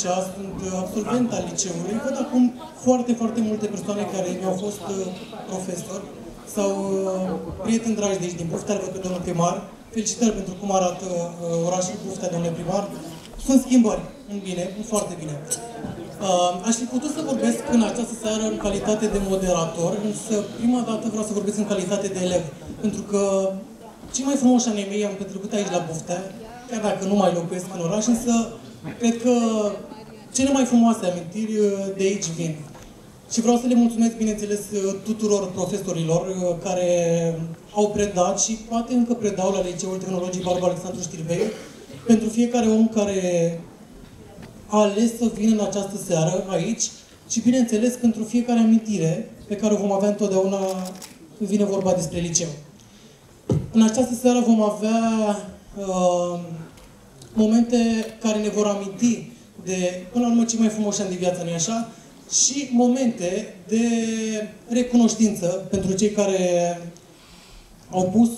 Cornel Chitucea, sunt absolvent al liceului. Văd acum foarte, foarte multe persoane care mi-au fost uh, profesori sau uh, prieteni dragi de aici din Buftea, văd pe domnul primar. Felicitări pentru cum arată uh, orașul Buftea, domnule primar. Sunt schimbări, în bine, în foarte bine. Uh, aș fi putut să vorbesc în această seară în calitate de moderator, însă prima dată vreau să vorbesc în calitate de elev, pentru că cei mai frumoși ani mei am petrecut aici la Buftea, chiar dacă nu mai locuiesc în oraș, însă cred că cele mai frumoase amintiri uh, de aici vin. Și vreau să le mulțumesc, bineînțeles, uh, tuturor profesorilor uh, care au predat și poate încă predau la Liceul Tehnologiei Barba Alexandru Știrbei, pentru fiecare om care a ales să vină în această seară aici și, bineînțeles, pentru fiecare amintire pe care o vom avea întotdeauna când vine vorba despre liceu. În această seară vom avea uh, momente care ne vor aminti de, până la urmă, cei mai frumoși ani de viață, nu așa? Și momente de recunoștință pentru cei care au pus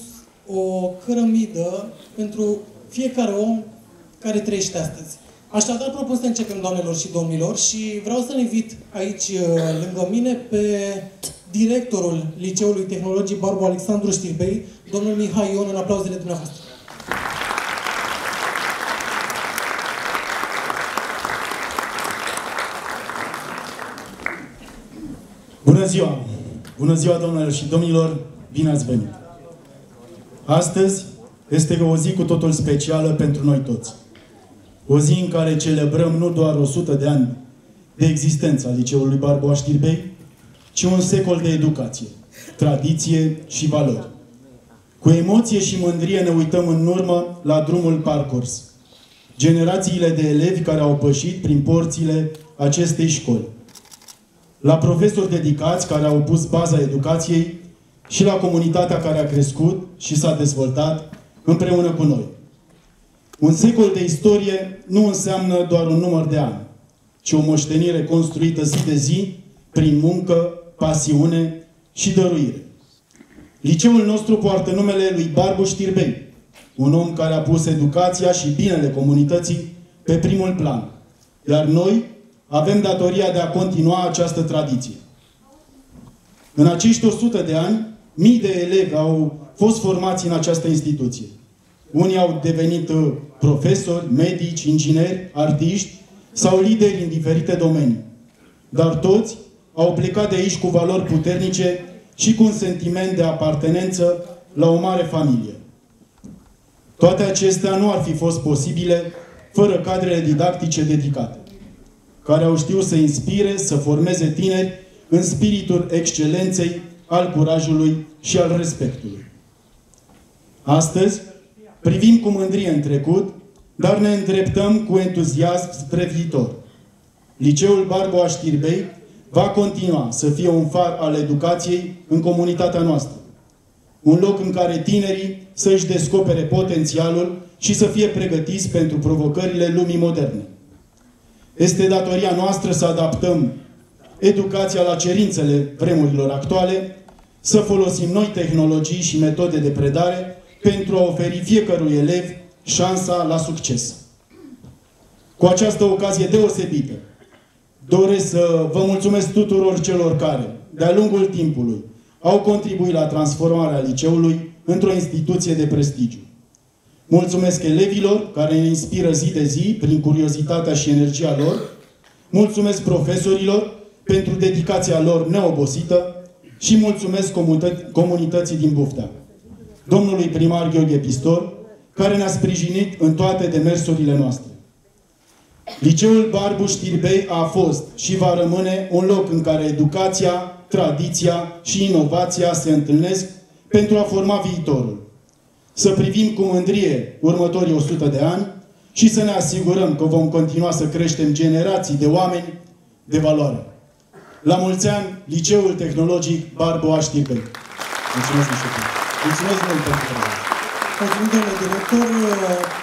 o cărămidă pentru fiecare om care trăiește astăzi. Așadar, propun să începem, doamnelor și domnilor, și vreau să-l invit aici, uh, lângă mine, pe directorul Liceului Tehnologii Barbu Alexandru Știrbei, domnul Mihai Ion, în aplauzele dumneavoastră. Bună ziua! Bună ziua, domnilor și domnilor! Bine ați venit! Astăzi este o zi cu totul specială pentru noi toți. O zi în care celebrăm nu doar 100 de ani de existență a Liceului Barboa Știrbei, ci un secol de educație, tradiție și valori. Cu emoție și mândrie ne uităm în urmă la drumul parcurs. Generațiile de elevi care au pășit prin porțile acestei școli. La profesori dedicați care au pus baza educației și la comunitatea care a crescut și s-a dezvoltat împreună cu noi. Un secol de istorie nu înseamnă doar un număr de ani, ci o moștenire construită zi de zi, prin muncă, pasiune și dăruire. Liceul nostru poartă numele lui Barbu Știrbei, un om care a pus educația și binele comunității pe primul plan. Iar noi avem datoria de a continua această tradiție. În acești 100 de ani, mii de elevi au fost formați în această instituție. Unii au devenit uh, profesori, medici, ingineri, artiști sau lideri în diferite domenii. Dar toți au plecat de aici cu valori puternice și cu un sentiment de apartenență la o mare familie. Toate acestea nu ar fi fost posibile fără cadrele didactice dedicate, care au știut să inspire, să formeze tineri în spiritul excelenței, al curajului și al respectului. Astăzi, Privim cu mândrie în trecut, dar ne îndreptăm cu entuziasm spre viitor. Liceul Barboa Știrbei va continua să fie un far al educației în comunitatea noastră. Un loc în care tinerii să-și descopere potențialul și să fie pregătiți pentru provocările lumii moderne. Este datoria noastră să adaptăm educația la cerințele vremurilor actuale, să folosim noi tehnologii și metode de predare pentru a oferi fiecărui elev șansa la succes. Cu această ocazie deosebită, doresc să vă mulțumesc tuturor celor care, de-a lungul timpului, au contribuit la transformarea liceului într-o instituție de prestigiu. Mulțumesc elevilor care ne inspiră zi de zi prin curiozitatea și energia lor. Mulțumesc profesorilor pentru dedicația lor neobosită și mulțumesc comunității din Buftea domnului primar Gheorghe Pistor, care ne-a sprijinit în toate demersurile noastre. Liceul Barbu Știrbei a fost și va rămâne un loc în care educația, tradiția și inovația se întâlnesc pentru a forma viitorul. Să privim cu mândrie următorii 100 de ani și să ne asigurăm că vom continua să creștem generații de oameni de valoare. La mulți ani, Liceul Tehnologic Barbu Aștirbei. Mulțumesc, Mulțumesc. Mulțumesc mult pentru Mulțumim, domnule director.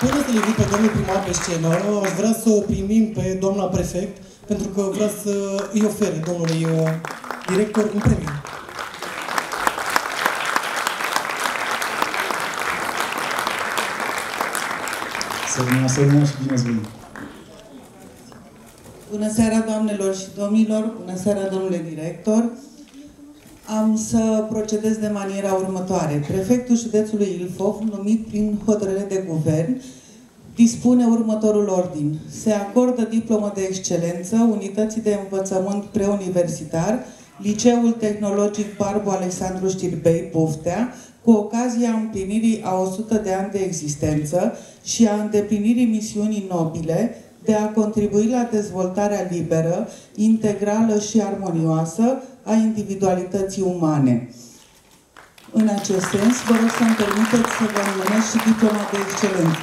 Până să le pe domnul primar pe scenă, aș vrea să o primim pe doamna prefect, pentru că vrea să îi ofere domnului uh, director un premiu. Să rămână, să rămână și bine ați venit. Bună seara, doamnelor și domnilor! Bună seara, domnule director! Am să procedez de maniera următoare. Prefectul județului Ilfov, numit prin hotărâre de guvern, dispune următorul ordin. Se acordă diplomă de excelență unității de învățământ preuniversitar Liceul Tehnologic Barbu Alexandru Știrbei, Buftea, cu ocazia împlinirii a 100 de ani de existență și a îndeplinirii misiunii nobile de a contribui la dezvoltarea liberă, integrală și armonioasă a individualității umane. În acest sens, vă rog să-mi permiteți să vă numesc și diploma de excelență.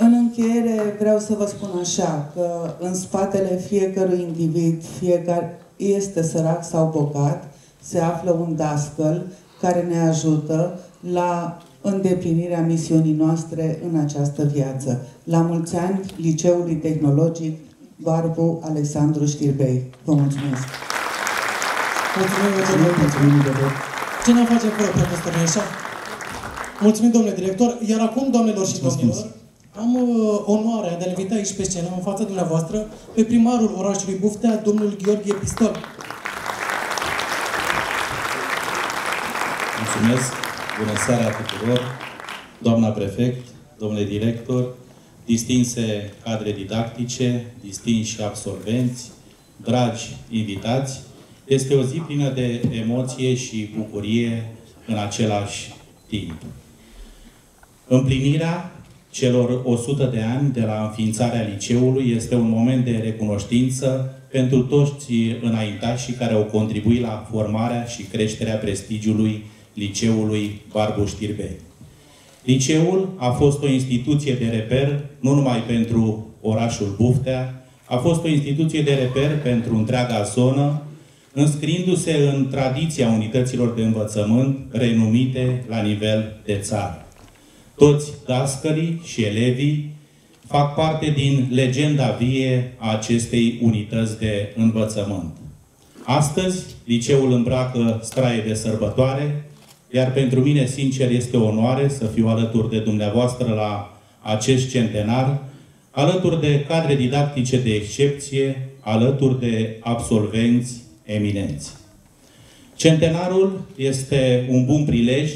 În încheiere vreau să vă spun așa, că în spatele fiecărui individ, fiecare este sărac sau bogat, se află un dascăl care ne ajută la îndeplinirea misiunii noastre în această viață. La mulți ani, Liceului Tehnologic Barbu Alexandru Știrbei. Vă mulțumesc! Mulțumim, Mulțumim, mulțumim. mulțumim de tot. Ce ne face fără profesor, nu așa? Mulțumim, domnule director. Iar acum, doamnelor și Răspuns. domnilor, am uh, onoarea de a-l invita aici pe scenă, în fața dumneavoastră, pe primarul orașului Buftea, domnul Gheorghe Pistol. Mulțumesc! Bună seara tuturor! Doamna prefect, domnule director, distinse cadre didactice, distinși absolvenți, dragi invitați, este o zi plină de emoție și bucurie în același timp. Împlinirea celor 100 de ani de la înființarea liceului este un moment de recunoștință pentru toți înaintașii care au contribuit la formarea și creșterea prestigiului liceului Barbu Știrbei. Liceul a fost o instituție de reper nu numai pentru orașul Buftea, a fost o instituție de reper pentru întreaga zonă, înscriindu-se în tradiția unităților de învățământ renumite la nivel de țară. Toți dascării și elevii fac parte din legenda vie a acestei unități de învățământ. Astăzi, liceul îmbracă straie de sărbătoare, iar pentru mine, sincer, este o onoare să fiu alături de dumneavoastră la acest centenar, alături de cadre didactice de excepție, alături de absolvenți eminenți. Centenarul este un bun prilej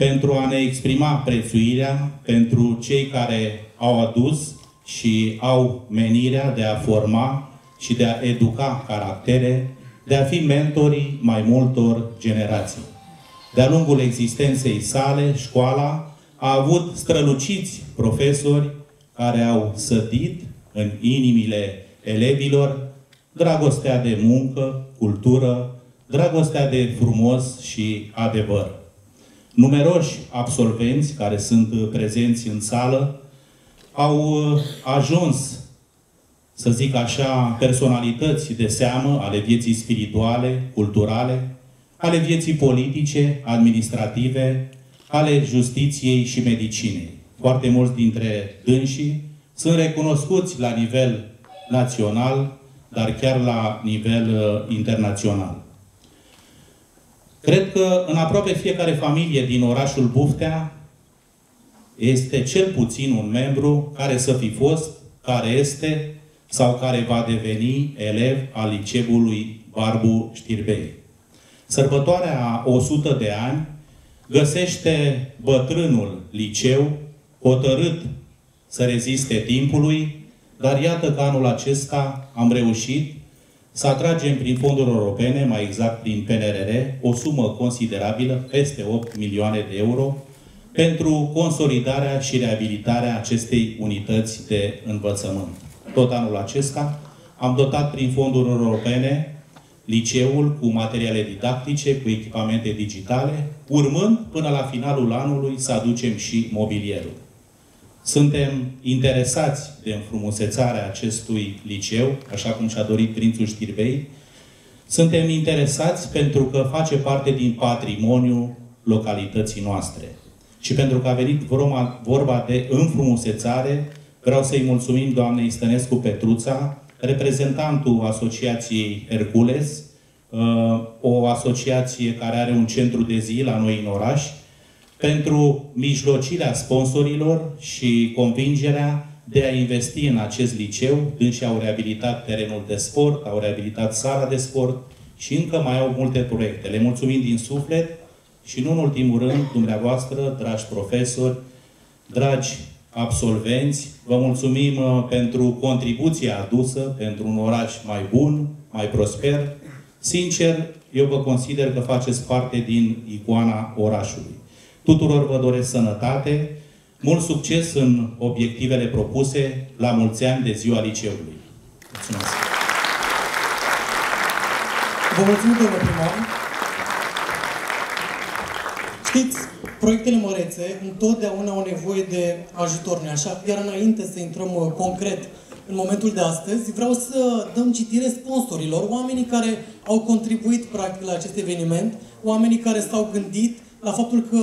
pentru a ne exprima prețuirea pentru cei care au adus și au menirea de a forma și de a educa caractere, de a fi mentorii mai multor generații. De-a lungul existenței sale, școala a avut străluciți profesori care au sădit în inimile elevilor dragostea de muncă, cultură, dragostea de frumos și adevăr. Numeroși absolvenți care sunt prezenți în sală au ajuns, să zic așa, personalități de seamă ale vieții spirituale, culturale, ale vieții politice, administrative, ale justiției și medicinei. Foarte mulți dintre dânsii sunt recunoscuți la nivel național, dar chiar la nivel uh, internațional. Cred că în aproape fiecare familie din orașul Buftea este cel puțin un membru care să fi fost, care este sau care va deveni elev al liceului Barbu Știrbei. Sărbătoarea a 100 de ani găsește bătrânul liceu hotărât să reziste timpului, dar iată că anul acesta am reușit să atragem prin fonduri europene, mai exact prin PNRR, o sumă considerabilă, peste 8 milioane de euro, pentru consolidarea și reabilitarea acestei unități de învățământ. Tot anul acesta am dotat prin fonduri europene liceul cu materiale didactice, cu echipamente digitale, urmând până la finalul anului să aducem și mobilierul. Suntem interesați de înfrumusețarea acestui liceu, așa cum și-a dorit Prințul Știrbei. Suntem interesați pentru că face parte din patrimoniul localității noastre. Și pentru că a venit vorba de înfrumusețare, Vreau să-i mulțumim doamnei Stănescu Petruța, reprezentantul Asociației Hercules, uh, o asociație care are un centru de zi la noi în oraș, pentru mijlocirea sponsorilor și convingerea de a investi în acest liceu. Dânsi au reabilitat terenul de sport, au reabilitat sala de sport și încă mai au multe proiecte. Le mulțumim din suflet și nu în ultimul rând, dumneavoastră, dragi profesori, dragi absolvenți, vă mulțumim uh, pentru contribuția adusă pentru un oraș mai bun, mai prosper. Sincer, eu vă consider că faceți parte din icoana orașului. Tuturor vă doresc sănătate, mult succes în obiectivele propuse, la mulți ani de ziua liceului. Mulțumesc! Vă mulțumim, domnule primar. Știți, proiectele mărețe întotdeauna au nevoie de ajutor, nu așa? Iar înainte să intrăm uh, concret în momentul de astăzi, vreau să dăm citire sponsorilor, oamenii care au contribuit practic la acest eveniment, oamenii care s-au gândit la faptul că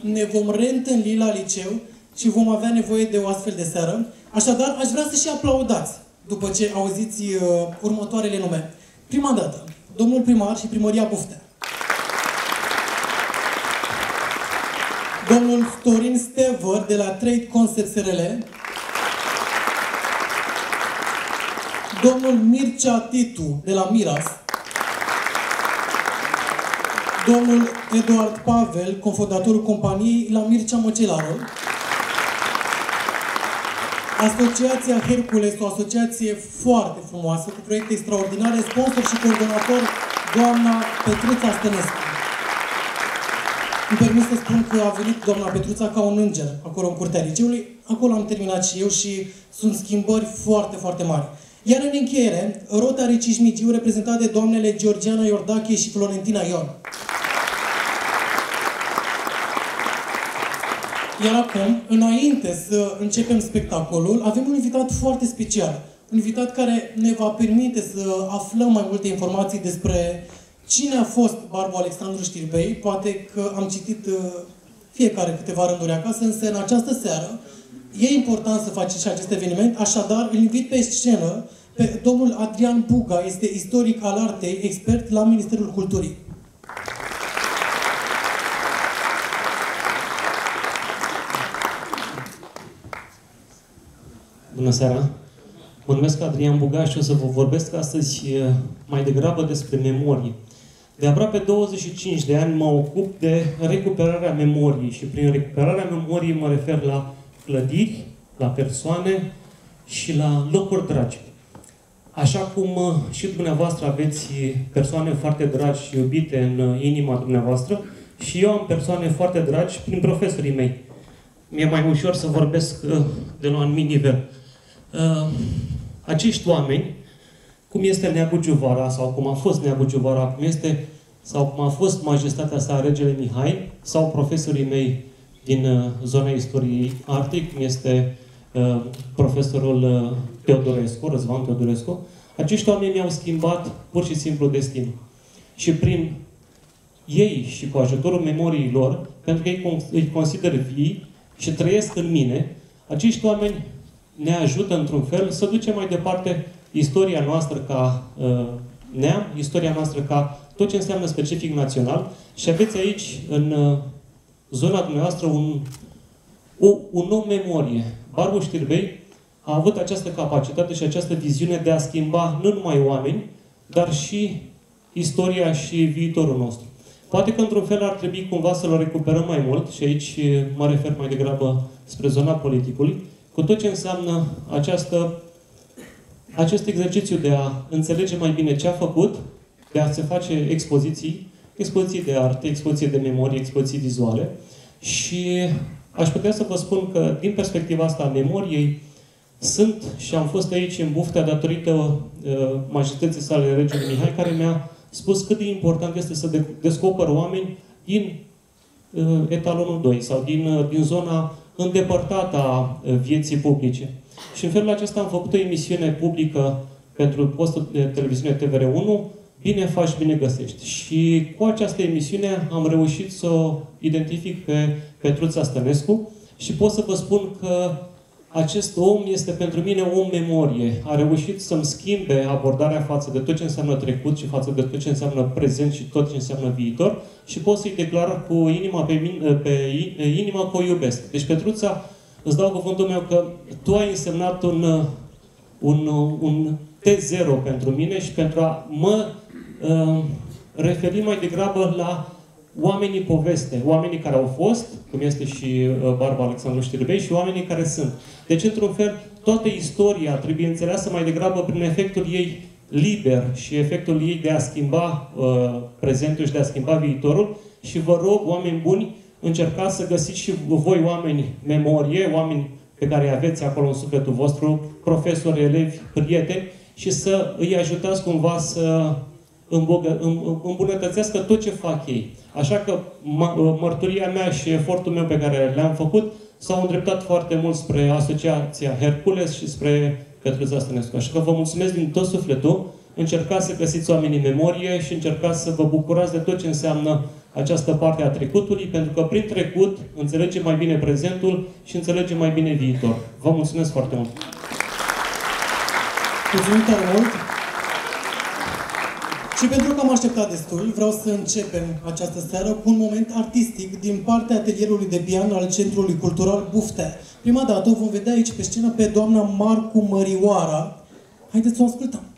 ne vom reîntâlni la liceu și vom avea nevoie de o astfel de seară. Așadar, aș vrea să și aplaudați după ce auziți uh, următoarele nume. Prima dată, domnul primar și primăria Buftea. Domnul Torin Stever de la Trade Concept SRL. Domnul Mircea Titu de la Miras. Domnul Eduard Pavel, confondatorul companiei la Mircea Măcelaru. Asociația Hercules, o asociație foarte frumoasă, cu proiecte extraordinare, sponsor și coordonator, doamna Petruța Stănescu. Îmi permis să spun că a venit doamna Petruța ca un înger acolo în curtea liceului. Acolo am terminat și eu și sunt schimbări foarte, foarte mari. Iar în încheiere, Rotary Cismigiu, reprezentat de doamnele Georgiana Iordache și Florentina Ion. Iar acum, înainte să începem spectacolul, avem un invitat foarte special. Un invitat care ne va permite să aflăm mai multe informații despre cine a fost Barbu Alexandru Știrbei. Poate că am citit uh, fiecare câteva rânduri acasă, însă în această seară e important să faceți și acest eveniment, așadar îl invit pe scenă pe domnul Adrian Buga, este istoric al artei, expert la Ministerul Culturii. Bună seara! Mă numesc Adrian Bugaș și o să vă vorbesc astăzi mai degrabă despre memorie. De aproape 25 de ani mă ocup de recuperarea memoriei și prin recuperarea memoriei mă refer la clădiri, la persoane și la locuri dragi. Așa cum și dumneavoastră aveți persoane foarte dragi și iubite în inima dumneavoastră, și eu am persoane foarte dragi prin profesorii mei. Mi-e mai ușor să vorbesc de la un anumit nivel uh, acești oameni, cum este Neagu Giuvara, sau cum a fost Neagu Giuvara, cum este, sau cum a fost majestatea sa Regele Mihai, sau profesorii mei din uh, zona istoriei artei, cum este uh, profesorul uh, Teodorescu, Răzvan Teodorescu, acești oameni mi-au schimbat pur și simplu destinul. Și prin ei și cu ajutorul memoriei lor, pentru că ei îi consider vii și trăiesc în mine, acești oameni ne ajută într-un fel să ducem mai departe istoria noastră ca uh, neam, istoria noastră ca tot ce înseamnă specific național și aveți aici în uh, zona dumneavoastră un, o, un om memorie. Barbu Știrbei a avut această capacitate și această viziune de a schimba nu numai oameni, dar și istoria și viitorul nostru. Poate că într-un fel ar trebui cumva să-l recuperăm mai mult și aici mă refer mai degrabă spre zona politicului, cu tot ce înseamnă această, acest exercițiu de a înțelege mai bine ce a făcut, de a se face expoziții, expoziții de arte, expoziții de memorie, expoziții vizuale. Și aș putea să vă spun că din perspectiva asta a memoriei sunt și am fost aici în buftea datorită uh, majestății sale Regele Mihai, care mi-a spus cât de important este să de- descoper oameni din uh, etalonul 2 sau din, uh, din zona îndepărtată a vieții publice. Și în felul acesta am făcut o emisiune publică pentru postul de televiziune TVR1, Bine faci, bine găsești. Și cu această emisiune am reușit să o identific pe Petruța Stănescu și pot să vă spun că acest om este pentru mine om memorie. A reușit să-mi schimbe abordarea față de tot ce înseamnă trecut și față de tot ce înseamnă prezent și tot ce înseamnă viitor și pot să-i declar cu inima pe, mine, pe inima că o iubesc. Deci, Petruța, îți dau cuvântul meu că tu ai însemnat un, un, un T0 pentru mine și pentru a mă uh, referi mai degrabă la oamenii poveste, oamenii care au fost, cum este și uh, Barba Alexandru Știrbei, și oamenii care sunt. Deci, într-un fel, toată istoria trebuie înțeleasă mai degrabă prin efectul ei liber și efectul ei de a schimba uh, prezentul și de a schimba viitorul și vă rog, oameni buni, încercați să găsiți și voi oameni memorie, oameni pe care îi aveți acolo în sufletul vostru, profesori, elevi, prieteni, și să îi ajutați cumva să îmbunătățească tot ce fac ei. Așa că mărturia mea și efortul meu pe care le-am făcut s-au îndreptat foarte mult spre Asociația Hercules și spre Cătruța Stănescu. Așa că vă mulțumesc din tot sufletul, încercați să găsiți oamenii în memorie și încercați să vă bucurați de tot ce înseamnă această parte a trecutului, pentru că prin trecut înțelegem mai bine prezentul și înțelegem mai bine viitor. Vă mulțumesc foarte mult! Mulțumim tare mult! Și pentru că am așteptat destul, vreau să începem această seară cu un moment artistic din partea atelierului de pian al Centrului Cultural Buftea. Prima dată o vom vedea aici pe scenă pe doamna Marcu Mărioara. Haideți să o ascultăm!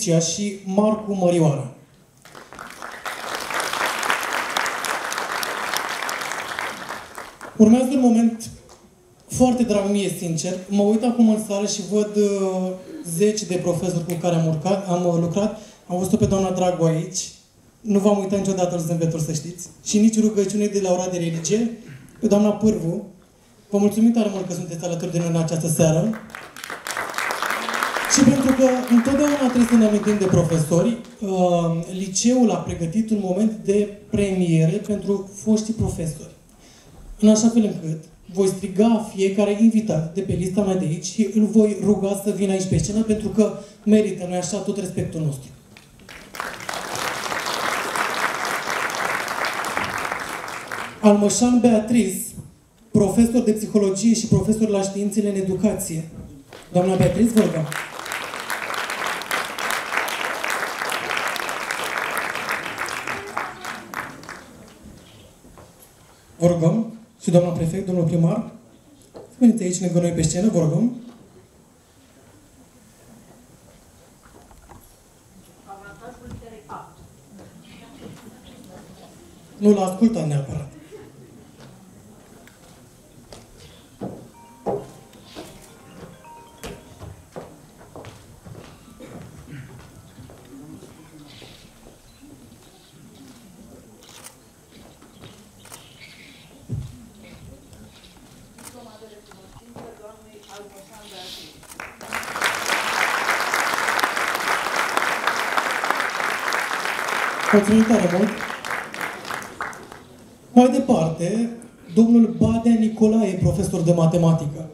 Murariu Patricia și Marcu Mărioara. Urmează un moment foarte drag mie, sincer. Mă uit acum în sală și văd uh, zeci de profesori cu care am, urcat, am uh, lucrat. Am văzut-o pe doamna Dragu aici. Nu v-am uitat niciodată în zâmbetul, să știți. Și nici rugăciune de la ora de religie. Pe doamna Pârvu. Vă mulțumim tare mult că sunteți alături de noi în această seară. Și pentru că întotdeauna trebuie să ne amintim de profesori, uh, liceul a pregătit un moment de premiere pentru foștii profesori. În așa fel încât voi striga fiecare invitat de pe lista mea de aici și îl voi ruga să vină aici pe scenă pentru că merită, noi așa, tot respectul nostru. Almășan Beatriz, profesor de psihologie și profesor la științele în educație. Doamna Beatriz, vă rugăm. Vă rugăm și doamna prefect, domnul primar, veniți aici lângă noi pe scenă, vă rugăm. Nu l-a ascultat neapărat. Mulțumim tare mult! Mai departe, domnul Badea Nicolae, profesor de matematică.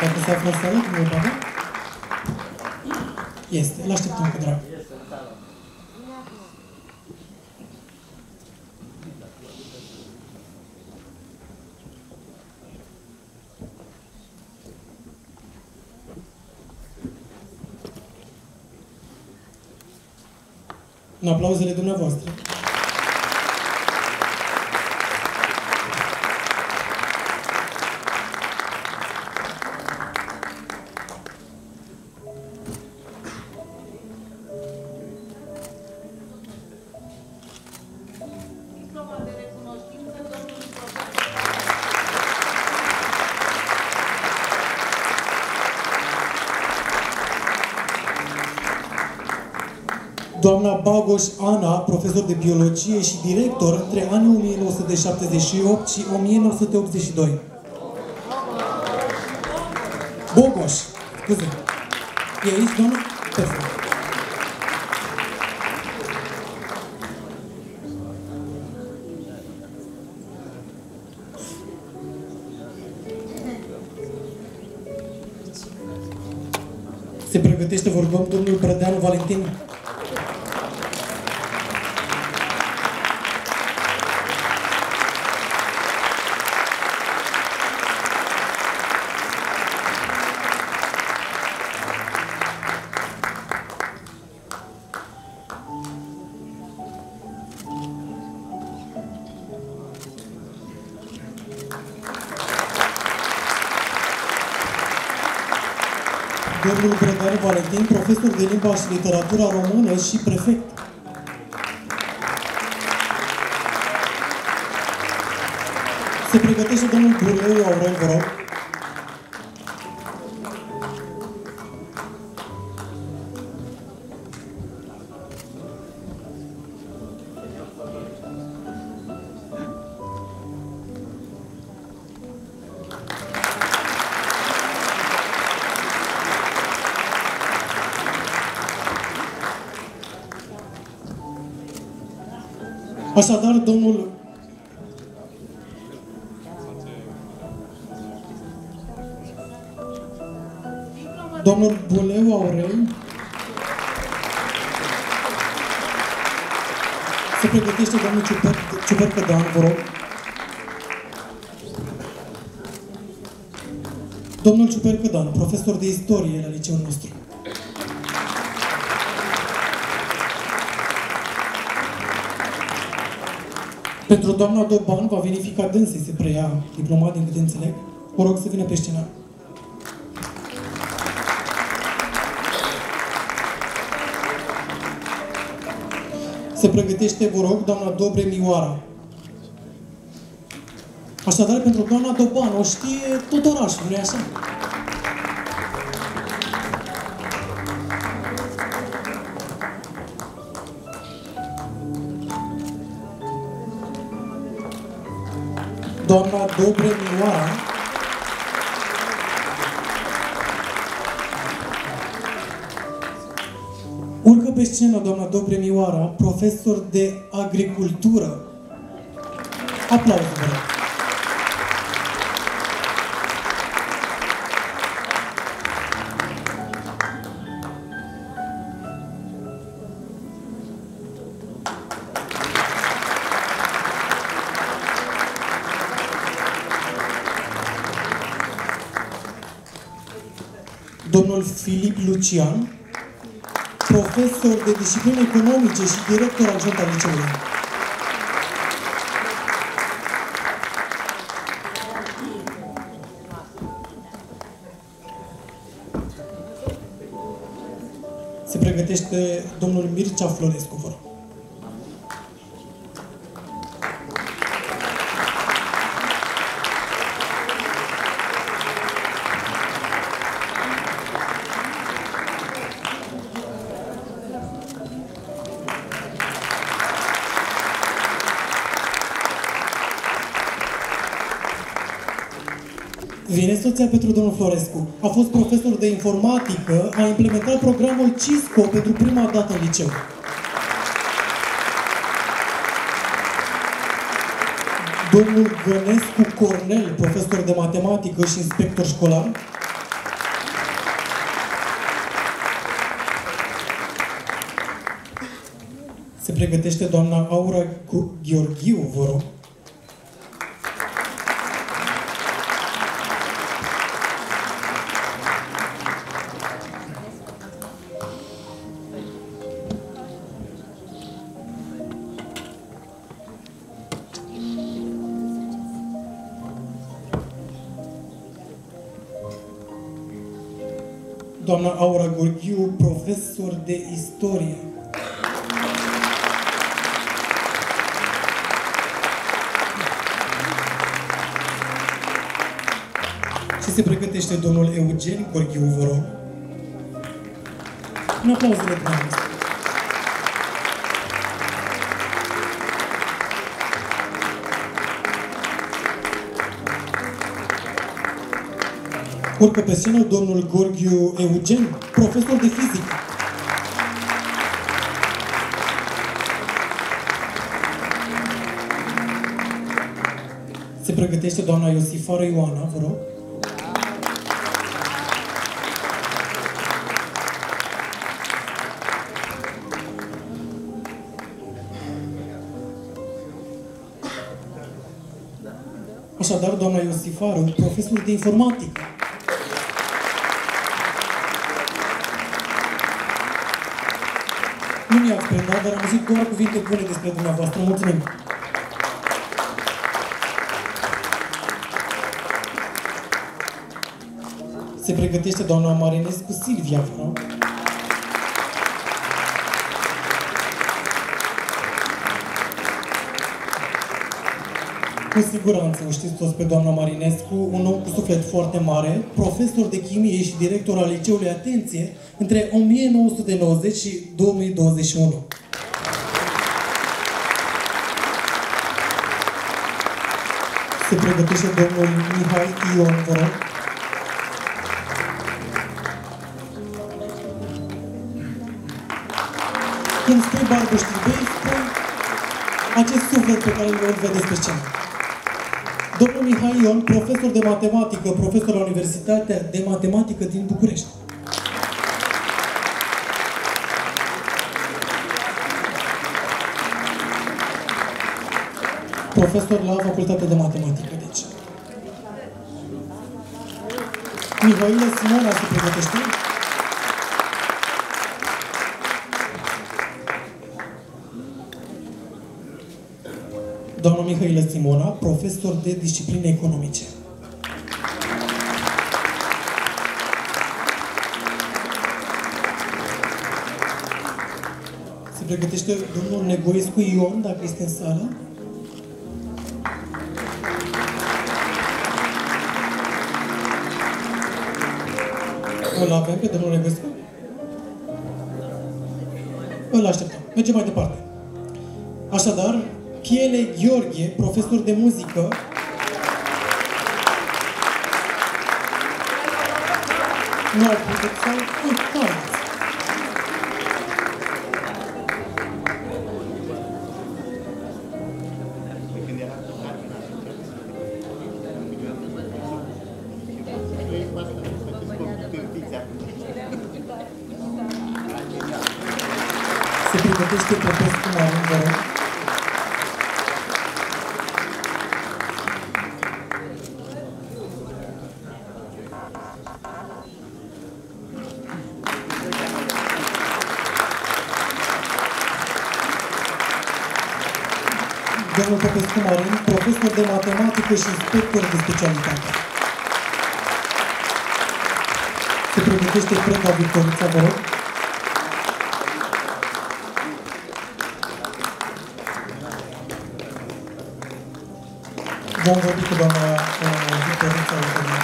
Dacă se află în sală, domnul Badea? Este, îl așteptăm cu drag. În aplauzele dumneavoastră. Doamna Bagoș Ana, profesor de biologie și director între anii 1978 și 1982. Bogoș, scuze. E aici, doamna? Perfect. Se pregătește, vorbim, domnul profesor de limba și literatura română și prefect. Așadar, domnul Domnul Buleu Aurel se pregătește domnul Ciuper, Ciuper Cădan, vă rog. Domnul Ciuper Cădan, profesor de istorie doamna Doban va verifica dânsii se preia diplomat din câte înțeleg. Vă rog să vină pe scenă. Se pregătește, vă rog, doamna Dobre Mioara. Așadar, pentru doamna Doban, o știe tot orașul, nu-i așa? Doamna Dobre Mioara, Urcă pe scenă doamna Dobre Mioara, profesor de agricultură. Aplauze, vă rog. Lucian, profesor de discipline economice și director adjunct al liceului. Se pregătește domnul Mircea Florescu, vă rog. Vine soția pentru domnul Florescu. A fost profesor de informatică, a implementat programul CISCO pentru prima dată în liceu. Domnul Gănescu Cornel, profesor de matematică și inspector școlar. Se pregătește doamna Aura Gheorghiu, vă rog. Gorghiu, vă rog. Un aplauz de dumneavoastră. Urcă pe scenă domnul Gorghiu Eugen, profesor de fizică. Se pregătește doamna Iosifară Ioana, vă rog. Așadar, doamna Iosifară, profesor de informatică. Nu mi-ați prendat, dar am auzit doar cuvinte bune despre dumneavoastră. Mulțumim! Se pregătește doamna Marinescu Silvia, vă Cu siguranță o știți toți pe doamna Marinescu, un om cu suflet foarte mare, profesor de chimie și director al liceului Atenție între 1990 și 2021. Se pregătește domnul Mihai Ion, vă rog. Când spui barbă știrbei, spui acest suflet pe care îl vedeți pe scenă. Domnul Mihai Ion, profesor de matematică, profesor la Universitatea de Matematică din București. Profesor la Facultatea de Matematică, deci. Mihaila Simona se pregătește. Mihailă Simona, profesor de discipline economice. Se pregătește domnul Negoescu Ion, dacă este în sală. Îl avem pe domnul Negoescu? Îl așteptăm. Mergem mai departe. Așadar, Piele Gheorghe, profesor de muzică, nu au putut sau Domnul Popescu Marin, profesor de matematică și inspector de specialitate. Se pregătește Preda Victorița, vă rog. Vom vorbi cu doamna uh, Victorița ulterior.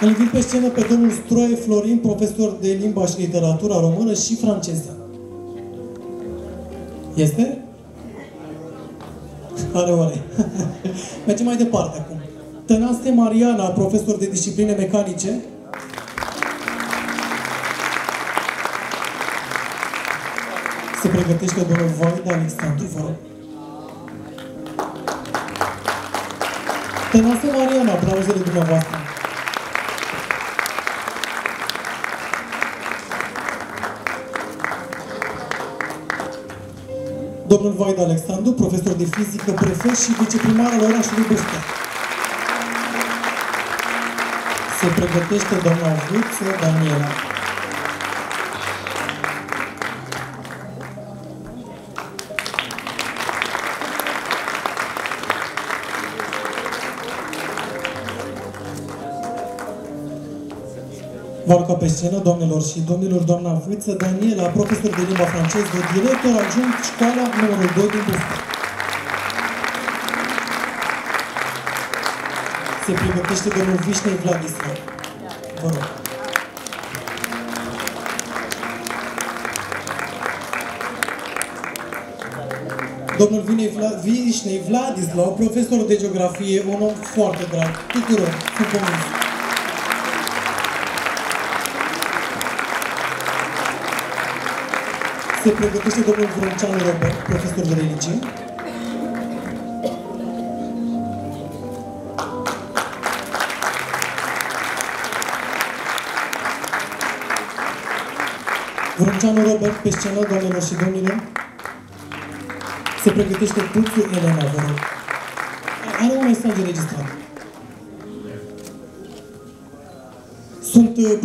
Îl invit pe scenă pe domnul Stroie Florin, profesor de limba și literatura română și franceză. Este? Are ore. Mergem mai departe acum. Tănase Mariana, profesor de discipline mecanice. Se pregătește domnul Vaida Alexandru, vă rog. Tănase Mariana, aplauzele dumneavoastră. Domnul Vaida Alexandru, profesor de fizică, prefect și viceprimar al orașului Bâstea. Se pregătește doamna Vâță Daniela. Vă rog ca pe scenă, doamnelor și domnilor, doamna Vâță Daniela, profesor de limba franceză, director adjunct școala numărul 2 din Buftă. Se pregătește domnul Vișnei Vladislav. Vă rog. Domnul Vinei Vla- Vișnei Vladislav, profesor de geografie, un om foarte drag, tuturor, sunt convins. Se pregătește domnul Vrânceanu Robert, profesor de religie. Vrânceanu Robert, pe scenă, doamnelor și domnilor. Se pregătește Puțu Elena, vă rog. Are un mesaj înregistrat.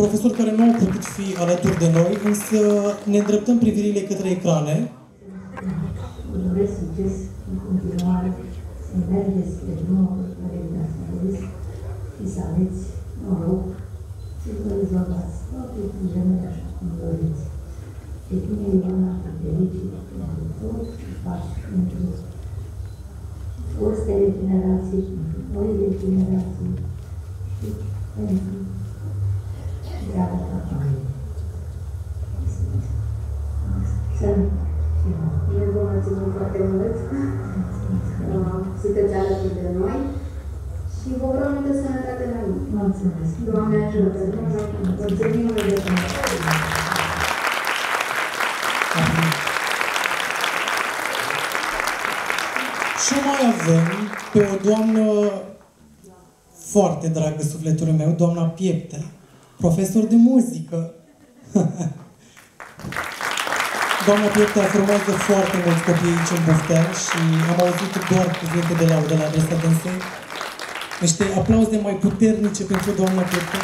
Profesori care nu au putut fi alături de noi, însă ne îndreptăm privirile către ecrane. Vă doresc succes în continuare, să mergeți pe drumul pe care vi-ați ales și să aveți noroc și să rezolvați toate problemele așa cum doriți. Pe tine, Ioana, te felicit pentru tot ce faci pentru fostele generații, pentru noile generații și pentru viața ta familie. Să Noi vă mulțumim foarte mult. Uh, Sunteți alături de noi și vă urăm multă sănătate la noi. Mulțumesc. Doamne ajută! Mulțumim mult de tot! Și mai avem pe o doamnă foarte dragă sufletului meu, doamna Piepte, profesor de muzică. Doamna Piepte formează foarte mulți copii aici în Buftea și am auzit doar cuvinte de laudă la adresa dânsei. Niște aplauze mai puternice pentru doamna Piepte.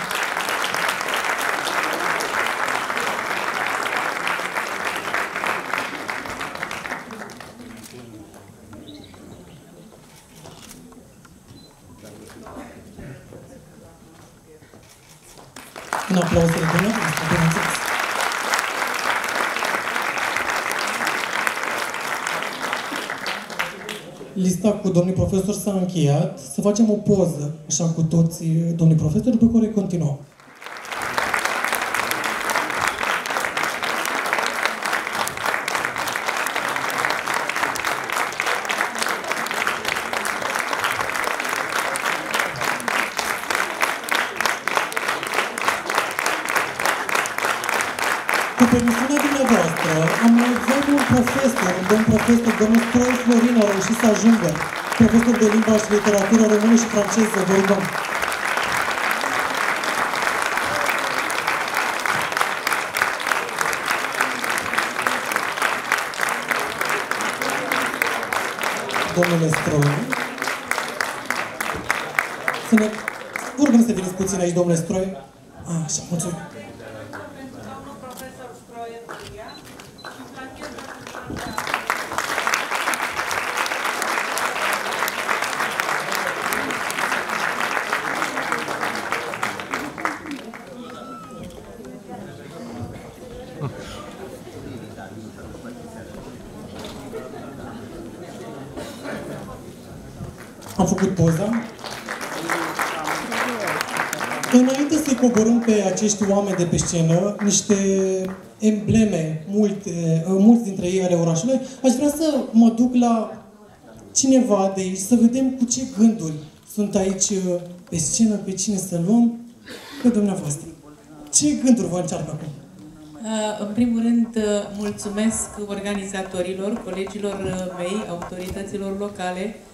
În aplauzele dumneavoastră, bineînțeles. lista cu domnul profesor s-a încheiat, să facem o poză, așa cu toți domnii profesori, după care continuăm. Și literatură română și franceză, vă rugăm. Domnule Stroie, să ne... Vă rugăm să veniți puțin aici, domnule Stroie. A, așa, mulțumim. Am făcut poza. Înainte să coborâm pe acești oameni de pe scenă, niște embleme, multe, mulți dintre ei ale orașului, aș vrea să mă duc la cineva de aici, să vedem cu ce gânduri sunt aici pe scenă, pe cine să luăm, pe dumneavoastră. Ce gânduri vă încearcă acum? Uh, În primul rând, uh, mulțumesc organizatorilor, colegilor uh, mei, autorităților locale, uh,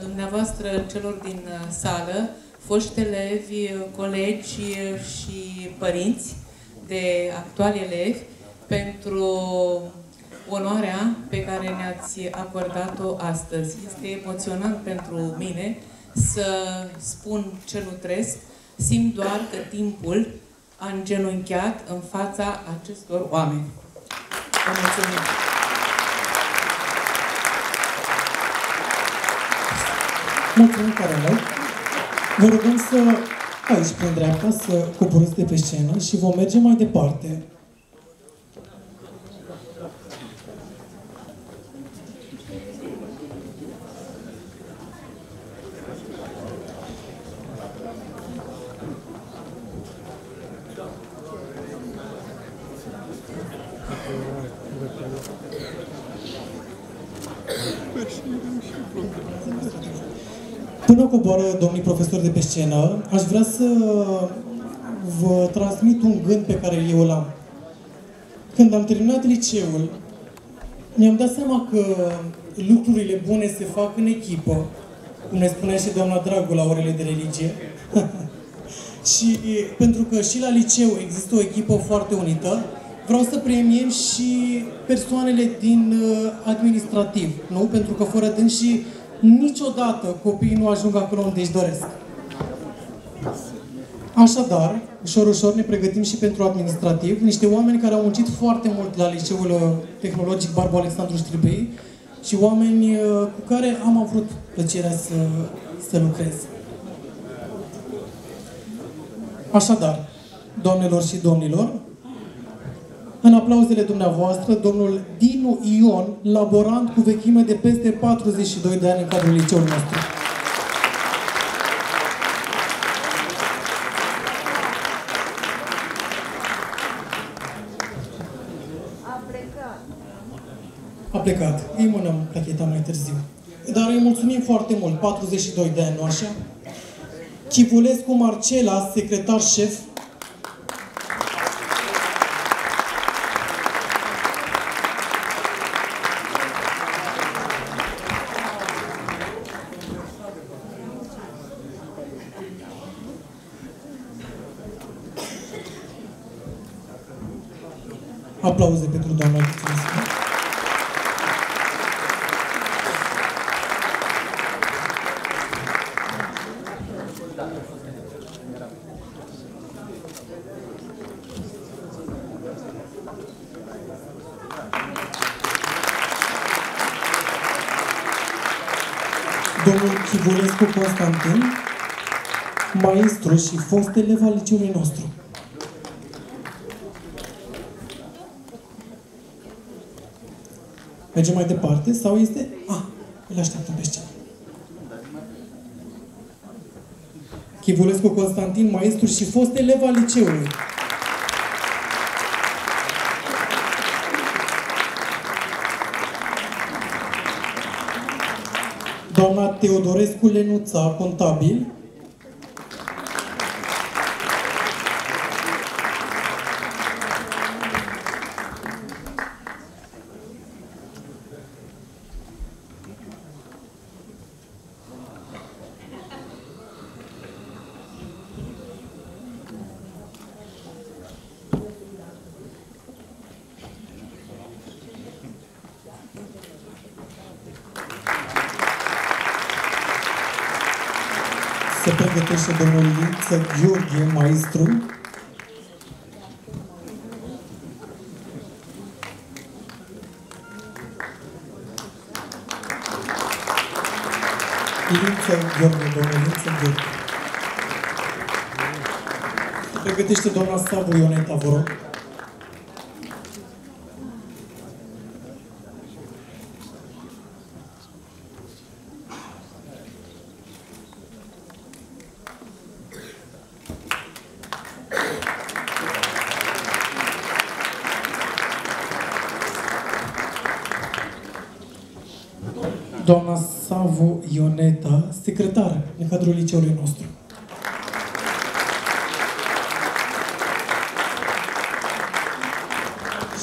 dumneavoastră, celor din uh, sală, foști elevi, uh, colegi uh, și părinți de actuali elevi, pentru onoarea pe care ne-ați acordat-o astăzi. Este emoționant pentru mine să spun ce nu trăiesc, simt doar că timpul a îngenunchiat în fața acestor oameni. Vă mulțumim! Mulțumim tare mult. Vă rugăm să, aici, prin dreapta, să coborâți de pe scenă și vom merge mai departe. Până coboară domnii profesori de pe scenă, aș vrea să vă transmit un gând pe care eu îl am. Când am terminat liceul, mi-am dat seama că lucrurile bune se fac în echipă, cum ne spunea și doamna Dragu la orele de religie. și pentru că și la liceu există o echipă foarte unită, vreau să premiem și persoanele din uh, administrativ, nu? Pentru că fără dânsii niciodată copiii nu ajung acolo unde își doresc. Așadar, ușor, ușor ne pregătim și pentru administrativ, niște oameni care au muncit foarte mult la Liceul Tehnologic Barbu Alexandru Ștribei și oameni uh, cu care am avut plăcerea să, să lucrez. Așadar, doamnelor și domnilor, în aplauzele dumneavoastră, domnul Dinu Ion, laborant cu vechime de peste 42 de ani în cadrul liceului nostru. A plecat. Îi mânăm placheta mai târziu. Dar îi mulțumim foarte mult. 42 de ani, nu așa? Chivulescu Marcela, secretar șef, Aplauze pentru doamna Chivulescu. Domnul Chivulescu Constantin, maestru și fost elev al liceului nostru. Mergem mai departe sau este... Ah, Îl așteptăm pe scenă. Chivulescu Constantin, maestru și fost elev al liceului. Doamna Teodorescu Lenuța, contabil. Se pregătește domnul Liță Gheorghe, maestru. Liță Gheorghe, domnul Liță Gheorghe. Se pregătește doamna Savu Ioneta, vă rog. doamna Savu Ioneta, secretar în cadrul liceului nostru.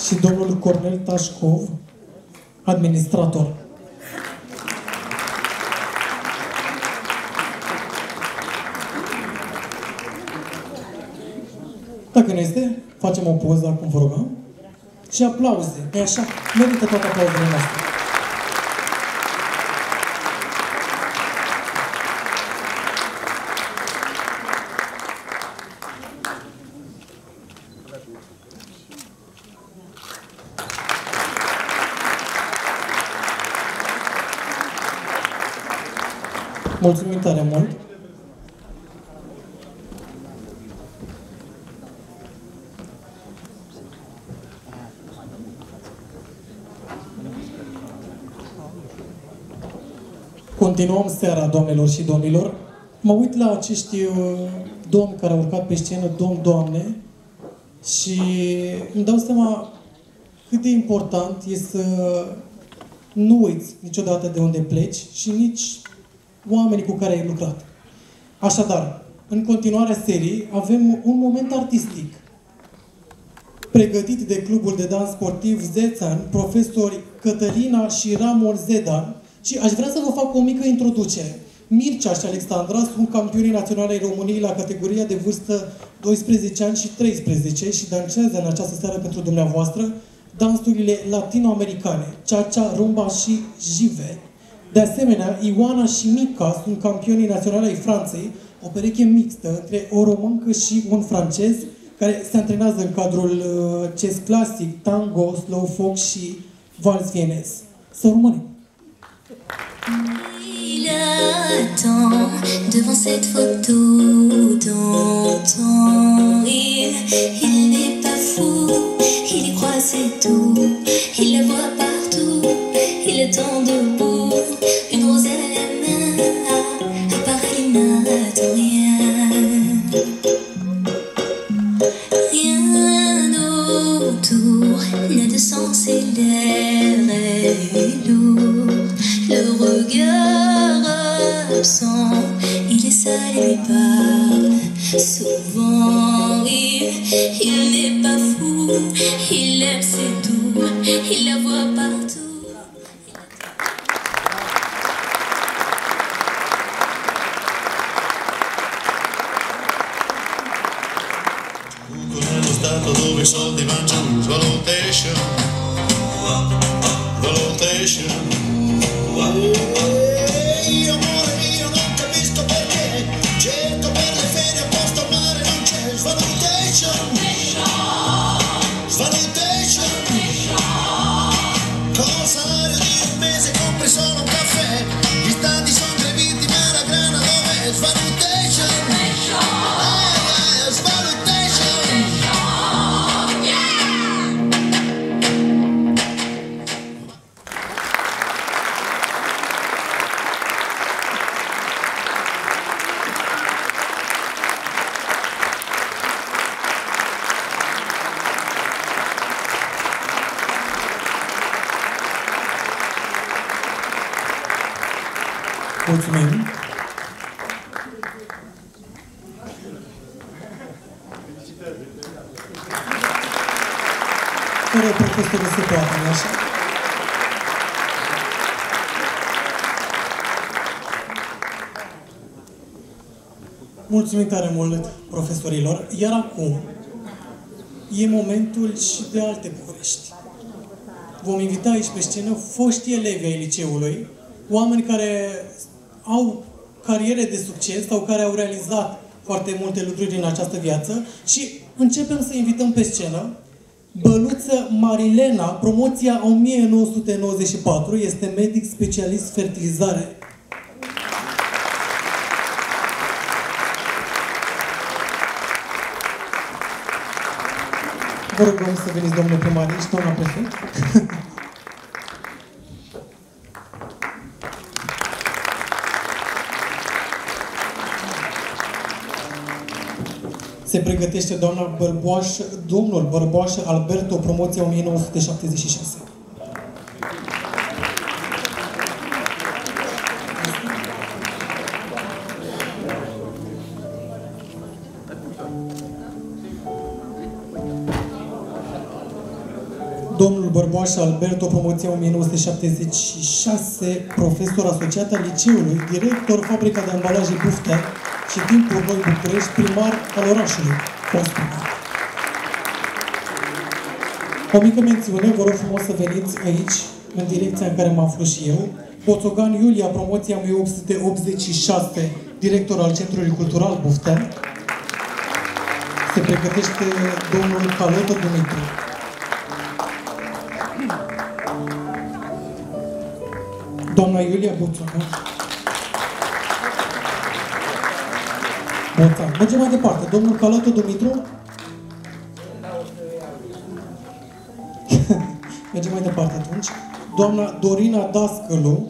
Și domnul Cornel Tașcov, administrator. Dacă nu este, facem o poză acum, vă rugăm. Și aplauze. E așa, merită toate aplauzele noastre. Mulțumim tare mult! Continuăm seara, doamnelor și domnilor. Mă uit la acești uh, domni care au urcat pe scenă, domn, doamne, și îmi dau seama cât de important e să nu uiți niciodată de unde pleci și nici oamenii cu care ai lucrat. Așadar, în continuarea serii avem un moment artistic pregătit de clubul de dans sportiv Zețan, profesori Cătălina și Ramon Zedan și aș vrea să vă fac o mică introducere. Mircea și Alexandra sunt campionii naționale ai României la categoria de vârstă 12 ani și 13 și dansează în această seară pentru dumneavoastră dansurile latinoamericane, cha-cha, rumba și jive. De asemenea, Ioana și Mica sunt campionii naționale ai Franței, o pereche mixtă între o româncă și un francez, care se antrenează în cadrul uh, chess clasic, tango, slow folk și vals vienez. Să rămânem! Il attend devant cette photo d'antan. Il, il n'est pas fou, il y croit c'est tout. Il la voit partout, regard absent, il est sale et lui souvent. Il, il n'est pas fou, il aime ses doux, il la voit partout. Mulțumim tare mult profesorilor. Iar acum e momentul și de alte povești. Vom invita aici pe scenă foștii elevi ai liceului, oameni care au cariere de succes sau care au realizat foarte multe lucruri în această viață și începem să invităm pe scenă Băluță Marilena, promoția 1994, este medic specialist fertilizare. Vă rugăm să veniți, domnule primar, și doamna prefect. Se pregătește doamna Bărboaș, domnul Bărboaș Alberto, promoția 1976. Domnul Bărboaș Alberto, promoția 1976, profesor asociat al liceului, director fabrica de ambalaje Buftea și timpul Noi București, primar al orașului. Fost primar. O mică mențiune, vă rog frumos să veniți aici, în direcția în care mă aflu și eu. Boțogan Iulia, promoția 1886, director al Centrului Cultural Buftea. Se pregătește domnul Calotă Dumitru. Doamna Iulia Boțogan. Boțan. Mergem mai departe. Domnul Calotă Dumitru. Mergem mai departe atunci. Doamna Dorina Dascălu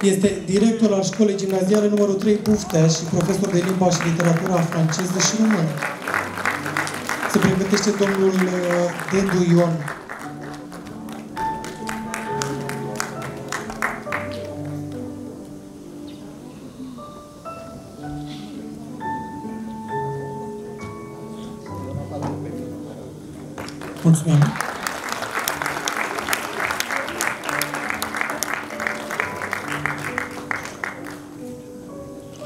este director al școlii gimnaziale numărul 3 Buftea și profesor de limba și literatura franceză și română. Se pregătește domnul uh, Dendu Ion. Mulțumim.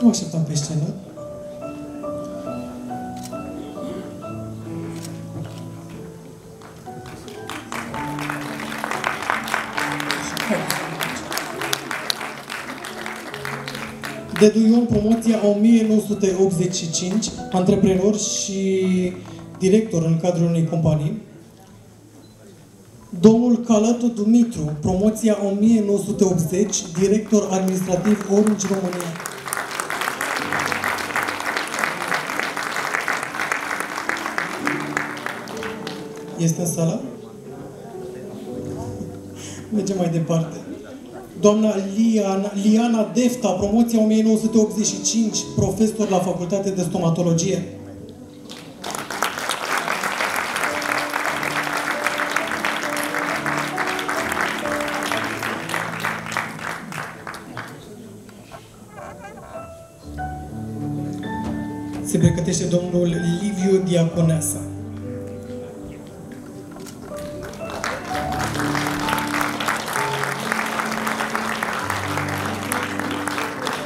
Nu așteptam pe scenă. Dedu Ion, promoția 1985, antreprenor și director în cadrul unei companii. Domnul Calătu Dumitru, promoția 1980, director administrativ Orange România. Este în sală? Mergem mai departe. Doamna Liana, Liana Defta, promoția 1985, profesor la Facultate de Stomatologie. Pregătește domnul Liviu Diaconesa.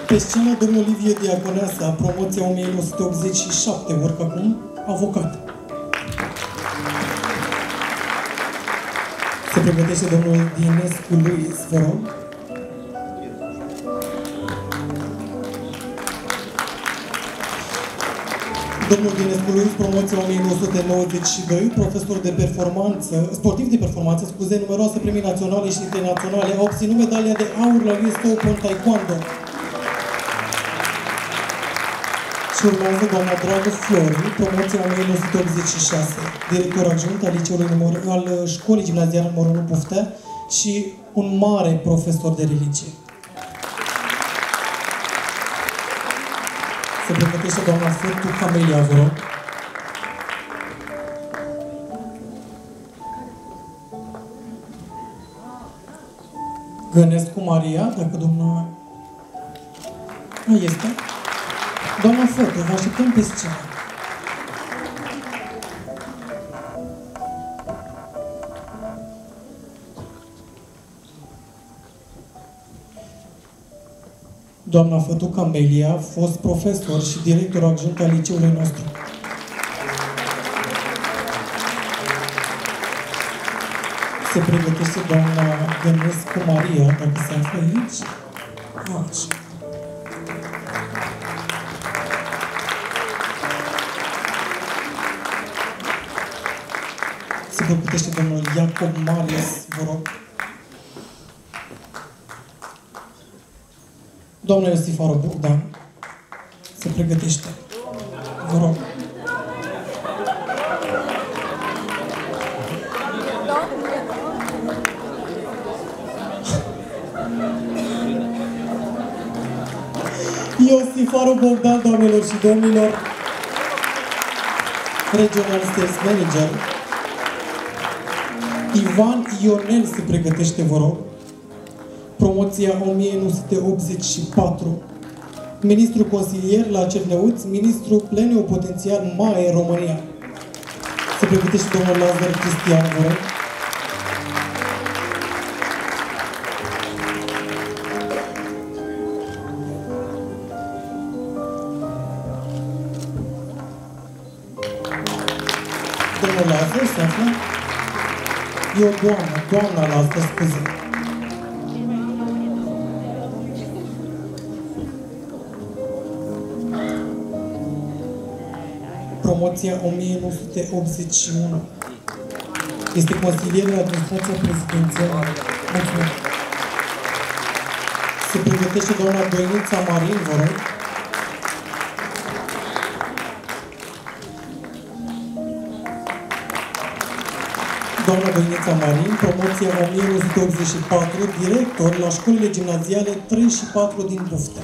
Pe scenă, domnul Liviu Diaconesa, promoția 1987, urcă acum, avocat. Se pregătește domnul Dinescu Luis, vă rog. Domnul Dinescu Luis, promoția 1992, profesor de performanță, sportiv de performanță, scuze, numeroase premii naționale și internaționale, a obținut medalia de aur la US Open Taekwondo. Și urmează doamna Dragă Flori, promoția 1986, director adjunct al, liceului număr, al școlii gimnaziale numărul 1 Buftea și un mare profesor de religie. Se pregătește doamna Furtu Camelia, vă rog. Gănescu Maria, dacă domnul Nu este. Doamna Fotu, vă așteptăm pe scenă. Doamna Fătu Camelia, fost profesor și director adjunct al liceului nostru. Se pregătește doamna Gănescu Maria, dacă se află aici. Așa. Se pregătește domnul Iacob Marius, vă rog. Domnul Iosifaru Bogdan se pregătește. Vă rog. Iosifaru Bogdan, doamnelor și domnilor, Regional Sales Manager. Ivan Ionel se pregătește, vă rog promoția 1984, ministru consilier la Cernăuț, ministru pleniopotențial MAE România. Se pregătește domnul Lazar Cristian, vă rog. Domnul Lazar se află? E o doamnă, doamna Lazar, scuze. Promoția 1981. Este consilier la administrația prezidențială. Mulțumesc. Se pregătește doamna Doinița Marin, vă rog. Doamna Doinița Marin, promoția 1984, director la școlile gimnaziale 3 și 4 din Buftea.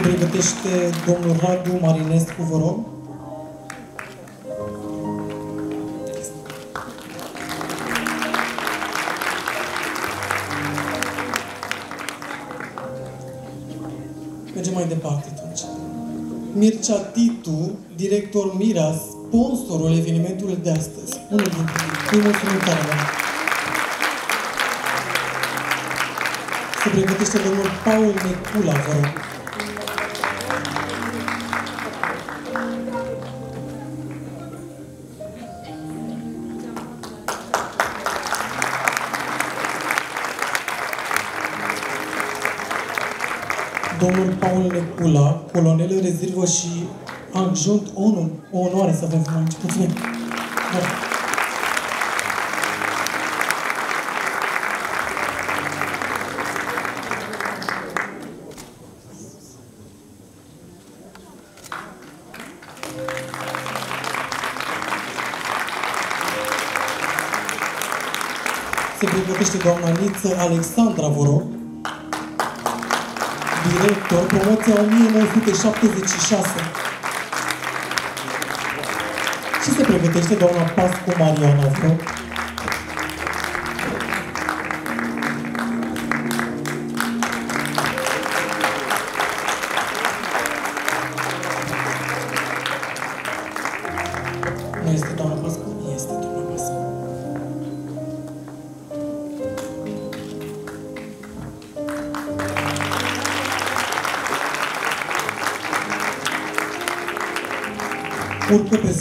Se pregătește domnul Radu Marinescu, vă rog. Mergem mai departe atunci. Mircea Titu, director Mira, sponsorul evenimentului de astăzi. Unul dintre ei. Îi mulțumim tare mult. Se pregătește domnul Paul Necula, vă rog. Colonel rezervă și adjunct ONU. O onoare să avem aici. Mulțumim! Da. Se pregătește doamna Niță Alexandra, vă rog director, promoția 1976. Și se pregătește doamna Pascu Mariana, vă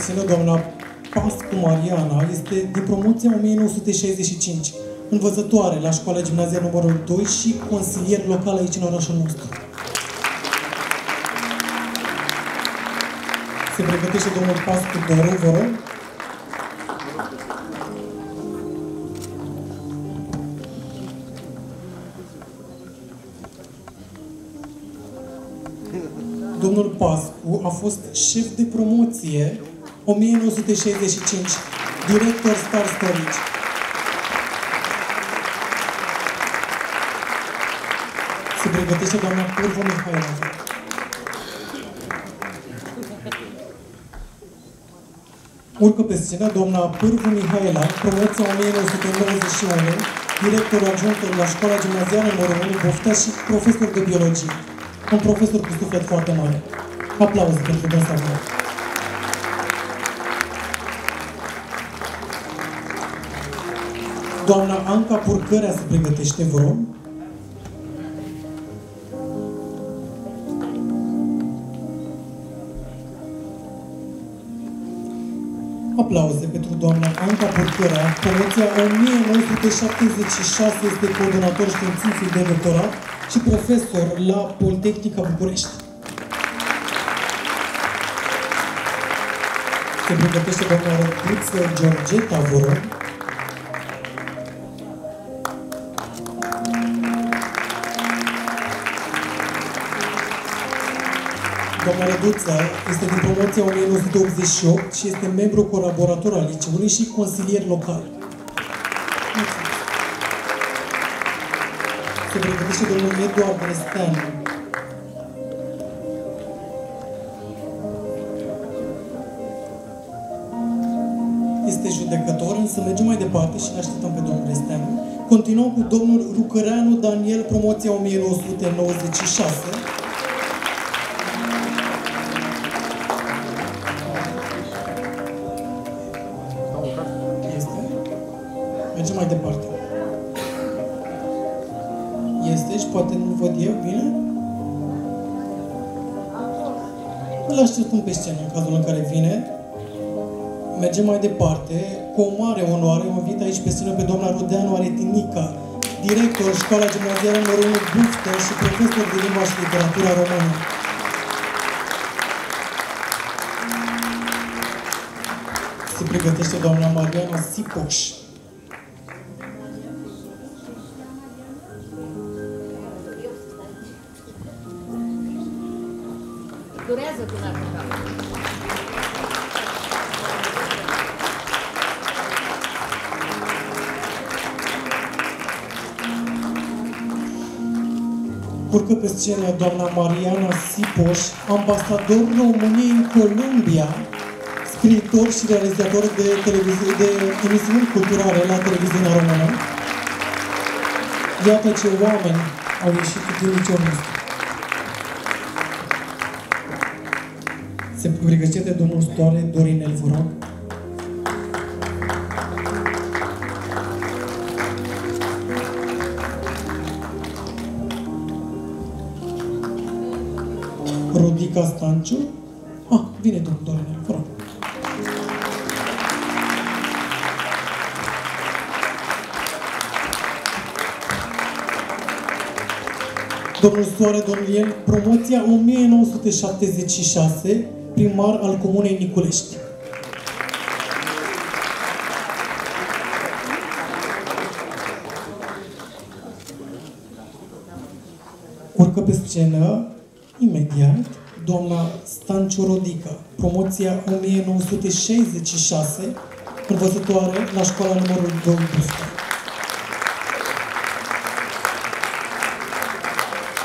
urcă pe scenă doamna Pascu Mariana, este din promoția 1965, învățătoare la școala gimnazială numărul 2 și consilier local aici în orașul nostru. Se pregătește domnul Pascu Doru, vă rog. Domnul Pascu a fost șef de promoție 1965, director Star Storage. Se pregătește doamna Pârvă Mihailova. Urcă pe scenă doamna Pârvu Mihaela, promoția 1991, director adjunct la școala gimnazială numărul 1 Boftea și profesor de biologie. Un profesor cu suflet foarte mare. Aplauze pentru dânsa Doamna Anca Purcărea se pregătește, vă rog. Aplauze pentru doamna Anca Purcărea. Promoția 1976 este coordonator științific de doctorat și profesor la Politehnica București. Se pregătește doamna Răpuță Georgeta, vă rog. Doamna Răduță este din promoția 1988 și este membru colaborator al liceului și consilier local. Mulțumesc. Se pregătește domnul Eduard Resteanu. Este judecător, însă mergem mai departe și ne așteptăm pe domnul Resteanu. Continuăm cu domnul Rucăreanu Daniel, promoția 1996. Așteptăm pe scenă în cazul în care vine. Mergem mai departe. Cu o mare onoare o invit aici pe scenă pe doamna Rudeanu Aretinica, director Școala Gimnazială numărul 1 Buftă și profesor de limba și literatura română. Se pregătește doamna Mariana Sipoș. Urcă pe scenă doamna Mariana Sipoș, ambasador României în Columbia, scriitor și realizator de, televizi- de emisiuni culturale la televiziunea română. Iată ce oameni au ieșit din liceul nostru. Se pregătește domnul Stoare Dorinel, vă rog. Rodica Stanciu. Ah, vine domnul Dorinel, vă rog. Domnul Soare Domniel, promoția 1976, primar al Comunei Niculești. Urcă pe scenă, imediat, doamna Stanciu Rodica, promoția 1966, învățătoare la școala numărul 2 Busca.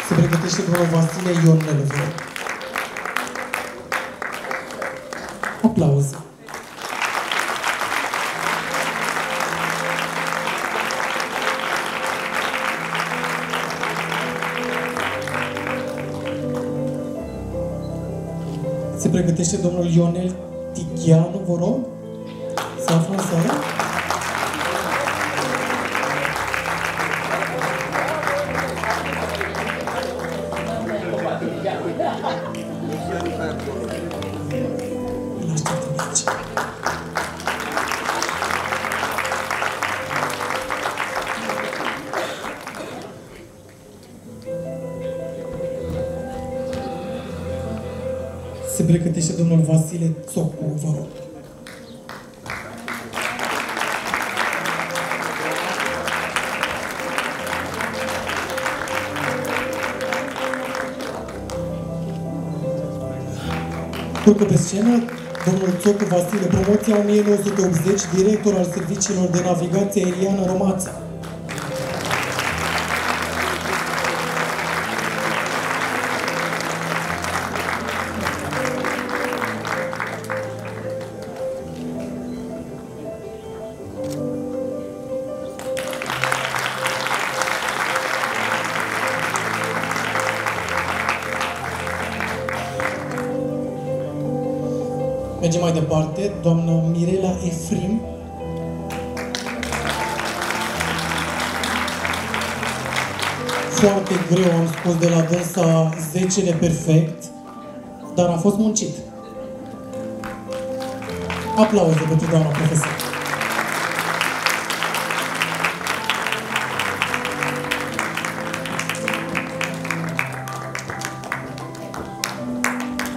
Se pregătește domnul Vasile Ionel, vă rog. Aplauze. πρέπει να είστε εντοπίσει ο Δόμος Λιόνελ τι βορό. Pe scenă domnul Țocu Vasile, promoția 1980, director al serviciilor de navigație aeriană Romața. Mergem mai departe, doamna Mirela Efrim. Foarte greu am scos de la dânsa 10 perfect, dar a fost muncit. Aplauze pentru doamna profesor.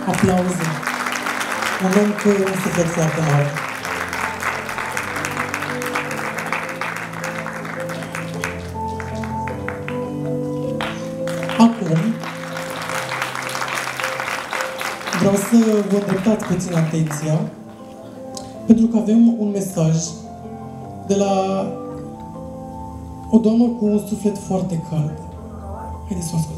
Aplauze. Un om cu un suflet foarte mare. Acum, vreau să vă îndreptați puțin atenția, pentru că avem un mesaj de la o doamnă cu un suflet foarte cald. Haideți să o ascultăm.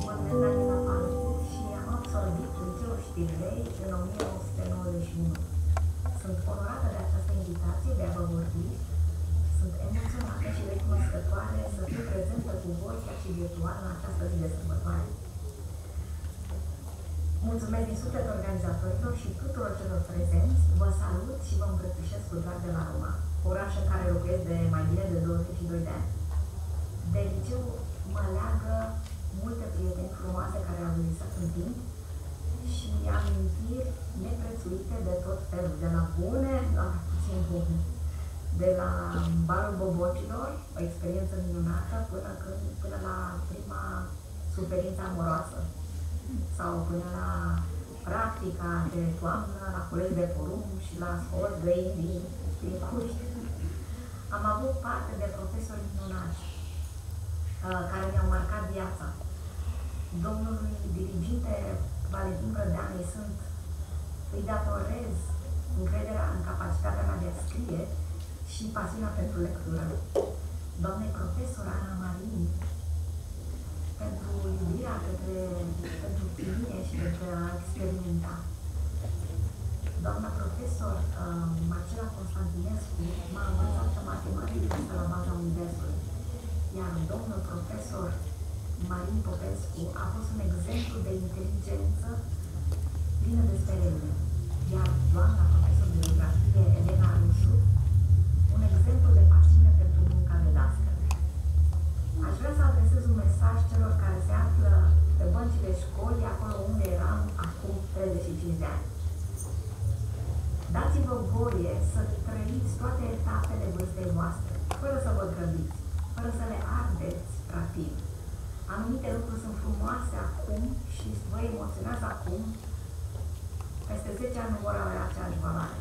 Peste 10 ani nu vor avea aceeași valoare.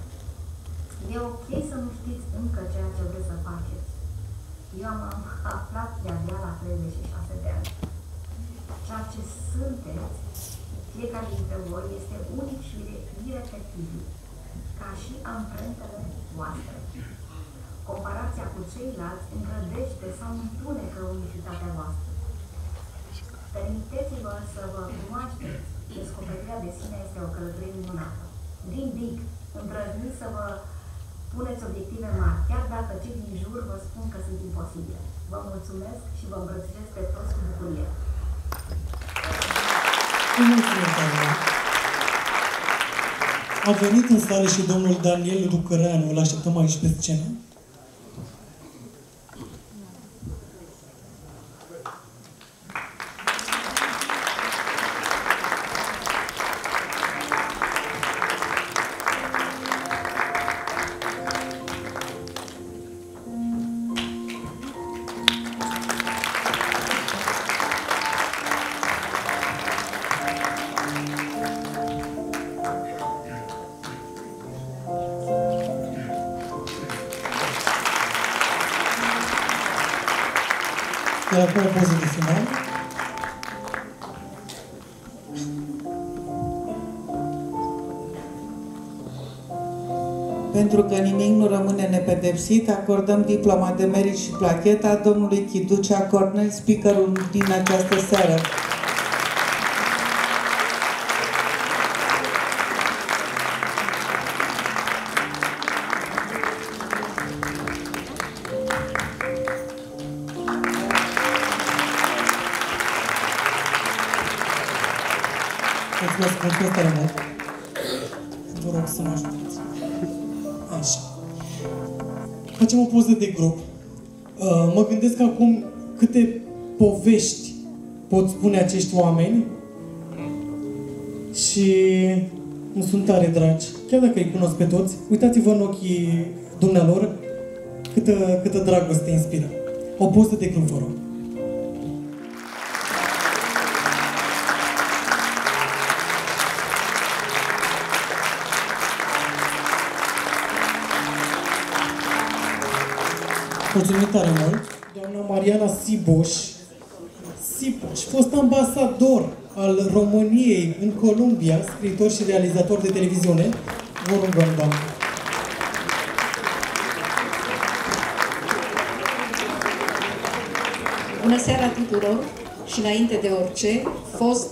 E ok să nu știți încă ceea ce vreți să faceți. Eu am aflat de-abia la 36 de ani. Ceea ce sunteți, fiecare dintre voi, este unic și irefectibil, ca și amprentele voastre. Comparația cu ceilalți îngrădește sau întunecă unicitatea voastră. Permiteți-vă să vă cunoașteți. Descoperirea de sine este o călătorie minunată. Din big, îndrăzniți să vă puneți obiective mari, chiar dacă cei din jur vă spun că sunt imposibile. Vă mulțumesc și vă îmbrățișez pe toți cu bucurie. A venit în sală și domnul Daniel Lucăreanu, îl așteptăm aici pe scenă. Iar acum o poză de final. Pentru că nimic nu rămâne nepedepsit, acordăm diploma de merit și placheta domnului Chiducea Cornel, speakerul din această seară. Spune acești oameni și îmi sunt tare dragi. Chiar dacă îi cunosc pe toți, uitați-vă în ochii dumnealor câtă, câtă dragoste inspiră. O poză de grup, vă rog. Mulțumim tare mult. Doamna Mariana Siboș, Siboș, fost ambasador al României în Columbia, scriitor și realizator de televiziune. Vă rugăm, doamnă. Bună seara tuturor și înainte de orice, fost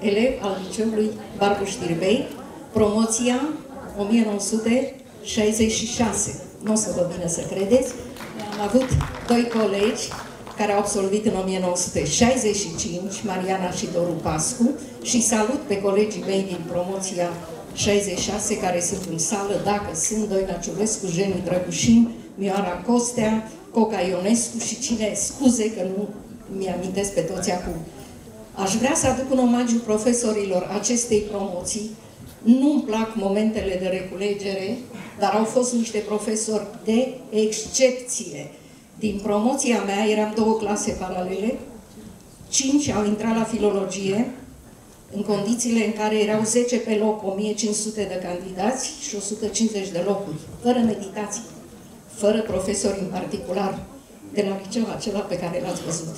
elev al liceului Barbu Știrbei, promoția 1966. Nu o să vă vină să credeți, am avut doi colegi care au absolvit în 1965, Mariana și Doru Pascu, și salut pe colegii mei din promoția 66 care sunt în sală, dacă sunt, Doina Ciulescu, Jeniu Drăgușin, Mioara Costea, Coca Ionescu și cine, scuze că nu mi-amintesc pe toți acum. Aș vrea să aduc un omagiu profesorilor acestei promoții. Nu-mi plac momentele de reculegere, dar au fost niște profesori de excepție. Din promoția mea eram două clase paralele, cinci au intrat la filologie, în condițiile în care erau 10 pe loc, 1500 de candidați și 150 de locuri, fără meditații, fără profesori în particular, de la liceul acela pe care l-ați văzut.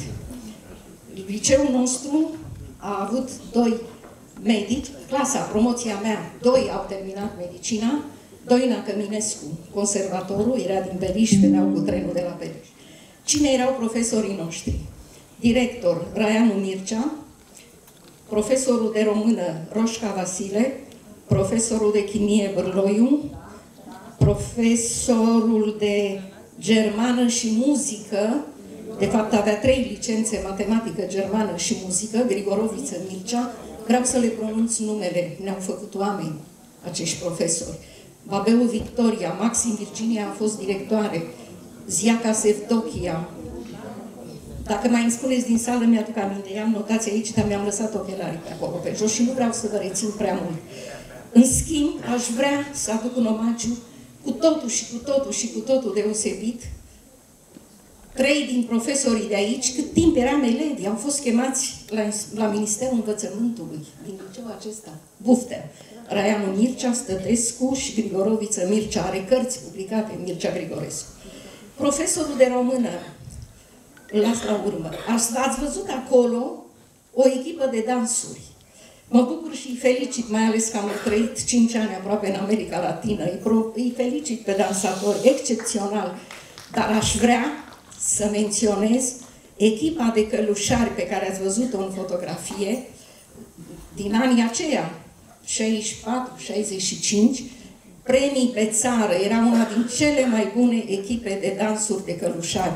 Liceul nostru a avut doi medici, clasa, promoția mea, doi au terminat medicina, Doina Căminescu, conservatorul, era din Beriș, veneau cu trenul de la Beriș. Cine erau profesorii noștri? Director Raianu Mircea, profesorul de română Roșca Vasile, profesorul de chimie Bârloiu, profesorul de germană și muzică, de fapt avea trei licențe, matematică, germană și muzică, Grigoroviță Mircea, vreau să le pronunț numele, ne-au făcut oameni acești profesori. Babeu Victoria, Maxim Virginia a fost directoare, Ziaca Sevdochia. Dacă mai îmi spuneți din sală, mi-aduc aminte, i-am notați aici, dar mi-am lăsat ochelarii pe acolo pe jos și nu vreau să vă rețin prea mult. În schimb, aș vrea să aduc un omagiu cu totul și cu totul și cu totul deosebit. Trei din profesorii de aici, cât timp eram elevi, au fost chemați la, la Ministerul Învățământului, din liceul acesta, Buftea. Raianu Mircea, Stătescu și Grigoroviță Mircea, are cărți publicate Mircea Grigorescu. Profesorul de română, las la urmă, ați, ați văzut acolo o echipă de dansuri. Mă bucur și îi felicit, mai ales că am trăit 5 ani aproape în America Latină. Îi, pro, îi felicit pe dansatori, excepțional. Dar aș vrea să menționez echipa de călușari pe care ați văzut-o în fotografie din anii aceia, 64-65, premii pe țară, era una din cele mai bune echipe de dansuri de călușari,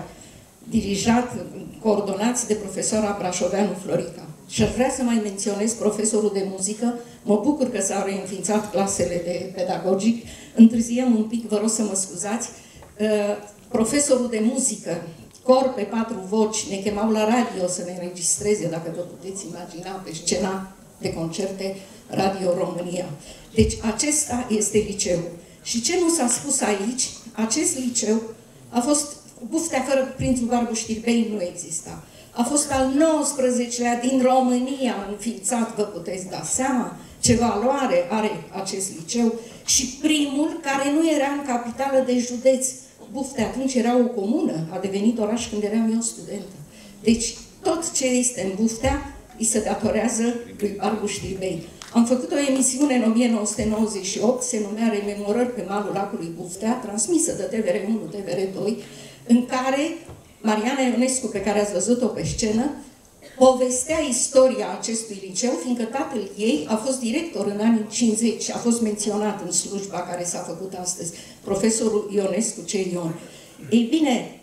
dirijat, coordonați de profesora Brașoveanu Florica. Și aș vrea să mai menționez profesorul de muzică, mă bucur că s-au reînființat clasele de pedagogic, întârziem un pic, vă rog să mă scuzați, uh, profesorul de muzică, cor pe patru voci, ne chemau la radio să ne înregistreze, dacă vă puteți imagina, pe scena de concerte Radio România. Deci acesta este liceul. Și ce nu s-a spus aici, acest liceu a fost, buftea fără Prințul Barbu Știrbei nu exista. A fost al 19-lea din România înființat, vă puteți da seama ce valoare are acest liceu și primul care nu era în capitală de județ. Buftea atunci era o comună, a devenit oraș când eram eu studentă. Deci tot ce este în Buftea îi se datorează lui Barbu Știrbei. Am făcut o emisiune în 1998, se numea Rememorări pe malul lacului Buftea, transmisă de TVR1, TVR2, în care Mariana Ionescu, pe care ați văzut-o pe scenă, povestea istoria acestui liceu, fiindcă tatăl ei a fost director în anii 50 și a fost menționat în slujba care s-a făcut astăzi, profesorul Ionescu C. Ion. Ei bine,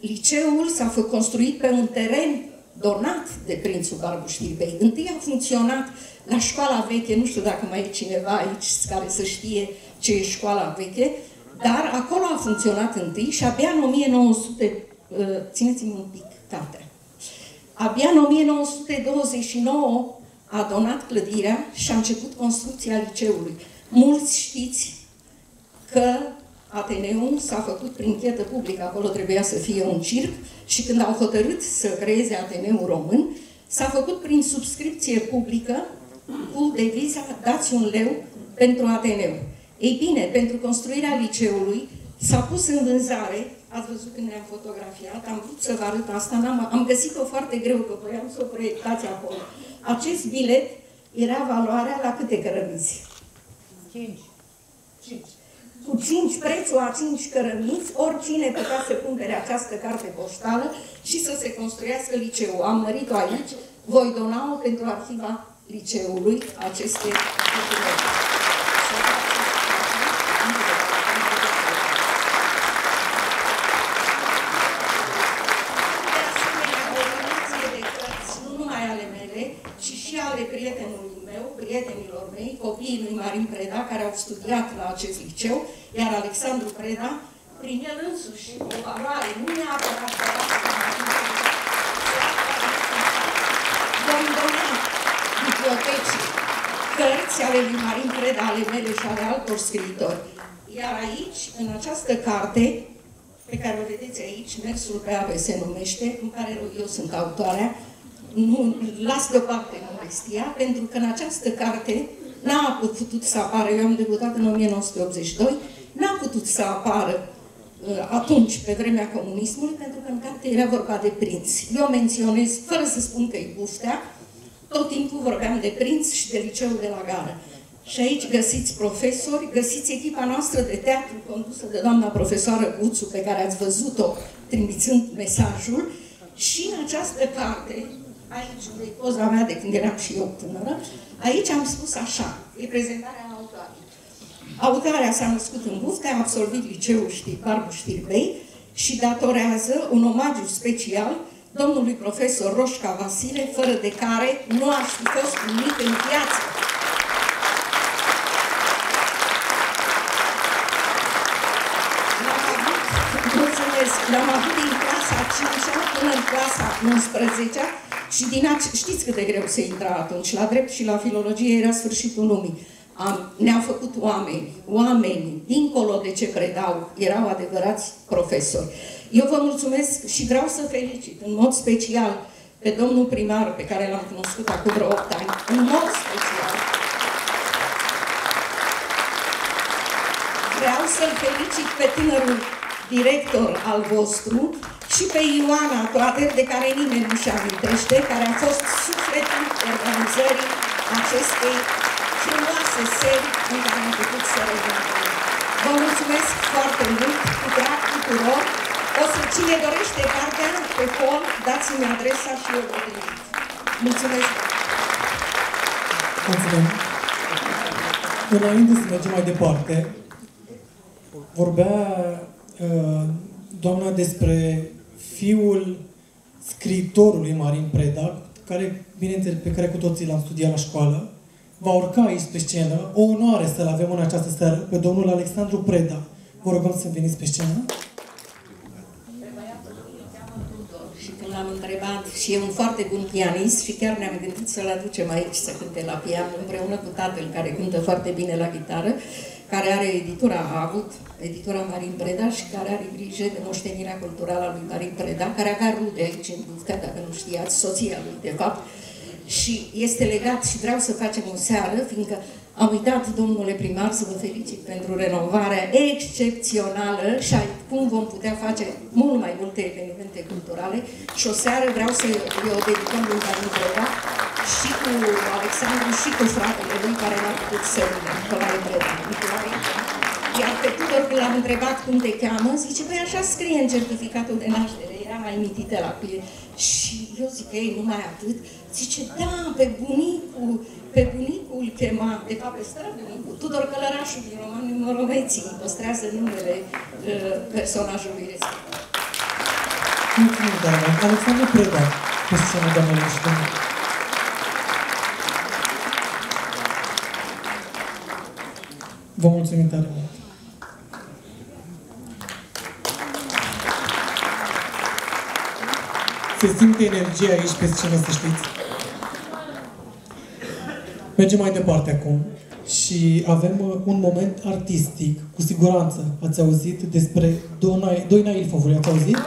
liceul s-a fost construit pe un teren donat de prințul Barbu Știrbei. Întâi a funcționat la școala veche, nu știu dacă mai e cineva aici care să știe ce e școala veche, Dar acolo a funcționat întâi și abia în 1900, uh, țineți-mi un pic cartea, abia în 1929 a donat clădirea și a început construcția liceului. Mulți știți că Ateneum s-a făcut prin chetă publică, acolo trebuia să fie un circ și când au hotărât să creeze Ateneul Român, s-a făcut prin subscripție publică cu deviza dați un leu pentru Ateneu. Ei bine, pentru construirea liceului s-a pus în vânzare, ați văzut când ne-am fotografiat, am vrut să vă arăt asta, am am găsit-o foarte greu, că voiam să o proiectați acolo. Acest bilet era valoarea la câte cărămiți? 5. 5. Cu 5 prețul a 5 cărămiți, oricine putea să cumpere această carte poștală și să se construiască liceul. Am mărit-o aici, voi dona-o pentru arhiva liceului aceste documente. ale prietenului meu, prietenilor mei, copiii lui Marin Preda, care au studiat la acest liceu, iar Alexandru Preda, prin el însuși, o valoare, nu neapărat vom dona bibliotecii cărți ale lui Marin Preda, ale mele și ale altor scriitori. Iar aici, în această carte, pe care o vedeți aici, Mersul pe ape se numește, în care eu sunt autoarea, nu, las deoparte modestia, pentru că în această carte n-a putut să apară, eu am debutat în 1982, n-a putut să apară uh, atunci, pe vremea comunismului, pentru că în carte era vorba de prinți. Eu menționez, fără să spun că e buftea, tot timpul vorbeam de prinț și de liceul de la gară. Și aici găsiți profesori, găsiți echipa noastră de teatru condusă de doamna profesoară Guțu, pe care ați văzut-o trimițând mesajul, și în această carte, aici unde e poza mea de când eram și eu tânără, aici am spus așa, e prezentarea autoarei. Autoarea s-a născut în Buftea, a absolvit liceul știi, Barbu Știrbei și datorează un omagiu special domnului profesor Roșca Vasile, fără de care nu aș fi fost nimic în viață. L-am avut din clasa 5 până în clasa 11 și din ace- știți cât de greu se intra atunci, la drept și la filologie era sfârșitul lumii. Am, ne-au făcut oameni, oameni, dincolo de ce predau, erau adevărați profesori. Eu vă mulțumesc și vreau să felicit în mod special pe domnul primar, pe care l-am cunoscut acum vreo 8 ani, în mod special. Vreau să-l felicit pe tânărul director al vostru, și pe Ioana Toader, de care nimeni nu-și amintește, care a fost sufletul organizării acestei frumoase seri în care am putut să revenim. Vă mulțumesc foarte mult, cu drag tuturor. O să cine dorește cartea pe fol, dați-mi adresa și eu vă trimit. Mulțumesc! Mulțumim! Înainte să mergem mai departe, vorbea uh, doamna despre fiul scriitorului Marin Preda, care, bineînțeles, pe care cu toții l-am studiat la școală, va urca aici pe scenă. O onoare să-l avem în această seară pe domnul Alexandru Preda. Vă rugăm să veniți pe scenă. Și când l-am întrebat, și e un foarte bun pianist și chiar ne-am gândit să-l aducem aici să cânte la pian împreună cu tatăl care cântă foarte bine la gitară, care are editura, a avut editura Marin Preda și care are grijă de moștenirea culturală a lui Marin Preda, care avea rude aici în Buftea, dacă nu știați, soția lui, de fapt, și este legat și vreau să facem o seară, fiindcă am uitat, domnule primar, să vă felicit pentru renovarea excepțională și cum vom putea face mult mai multe evenimente culturale și o seară vreau să o dedicăm lui Marin Preda și cu Alexandru și cu fratele lui care n-a putut să vină, Nicolae Preda. Nicolae iar pe Tudor, când l-am întrebat cum te cheamă, zice, păi așa scrie în certificatul de naștere, era mai mitite la cuie. Și eu zic, ei, numai atât? Zice, da, pe bunicul, pe bunicul chema, de fapt pe străbunicul, Tudor Călărașul din romanul Moroveții, păstrează numele uh, personajului respectiv. Mulțumim, doamna. Alexandru Preda, pe scenă, doamnelor și domnilor. Vă mulțumim tare mult. Se simte energia aici pe scenă, să știți. Mergem mai departe acum și avem uh, un moment artistic, cu siguranță ați auzit despre Doina, Doina Ilfovului, ați auzit?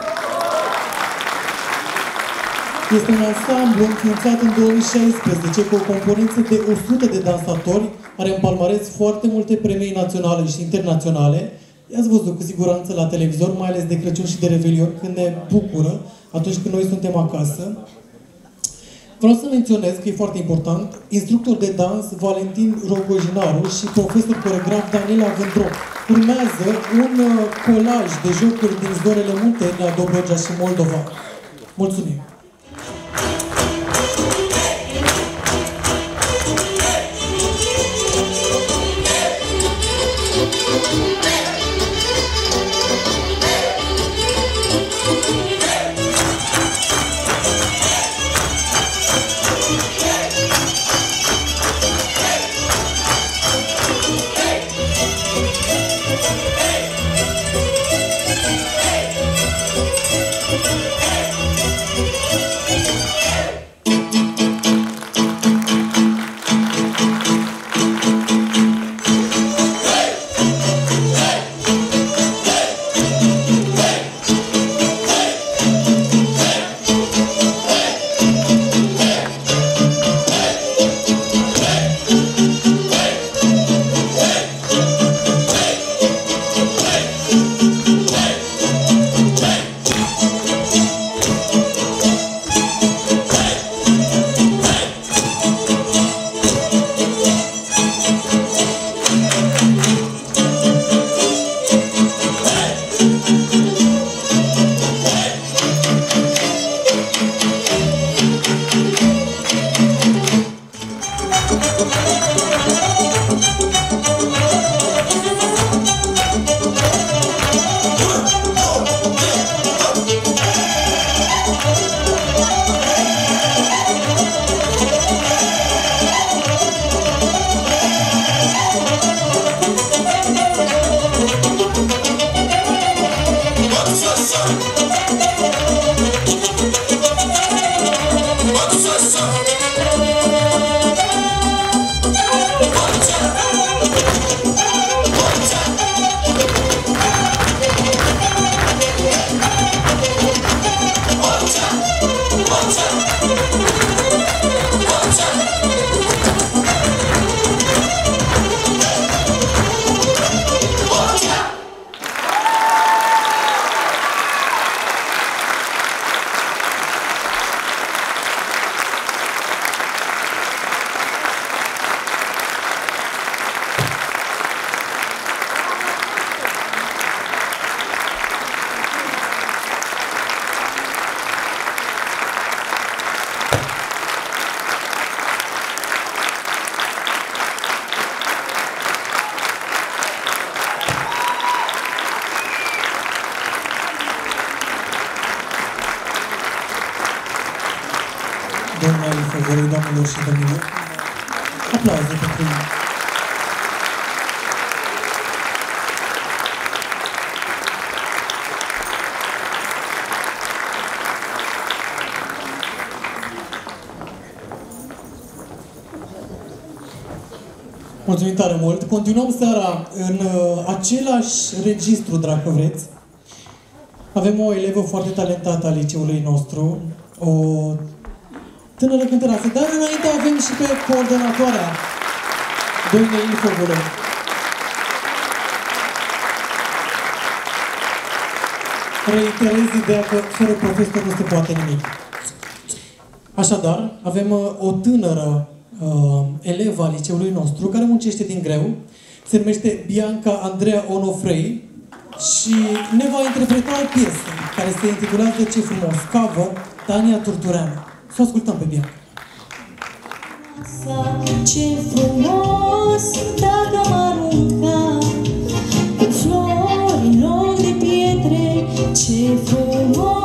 Este un ansamblu înființat în 2016 cu o componență de 100 de dansatori, are în palmares foarte multe premii naționale și internaționale. I-ați văzut cu siguranță la televizor, mai ales de Crăciun și de Revelion, când ne bucură atunci când noi suntem acasă. Vreau să menționez că e foarte important, instructor de dans Valentin Rogojinaru și profesor coregraf Daniela Vândrop. Urmează un uh, colaj de jocuri din zonele muntene a Dobrogea și Moldova. Mulțumim! Tare mult. Continuăm seara în uh, același registru, dacă vreți. Avem o elevă foarte talentată a liceului nostru, o tânără cântăreață, dar înainte avem și pe coordonatoarea doamnei Infovule. Reiterez ideea că fără profesor nu se poate nimic. Așadar, avem uh, o tânără uh, elevă a liceului nostru care muncește din greu. Se numește Bianca Andreea Onofrei și ne va interpreta o piesă care se intitulează Ce frumos, cover Tania Turtureanu. Să o ascultăm pe Bianca. Ce frumos dacă am arunca Cu flori în loc de pietre Ce frumos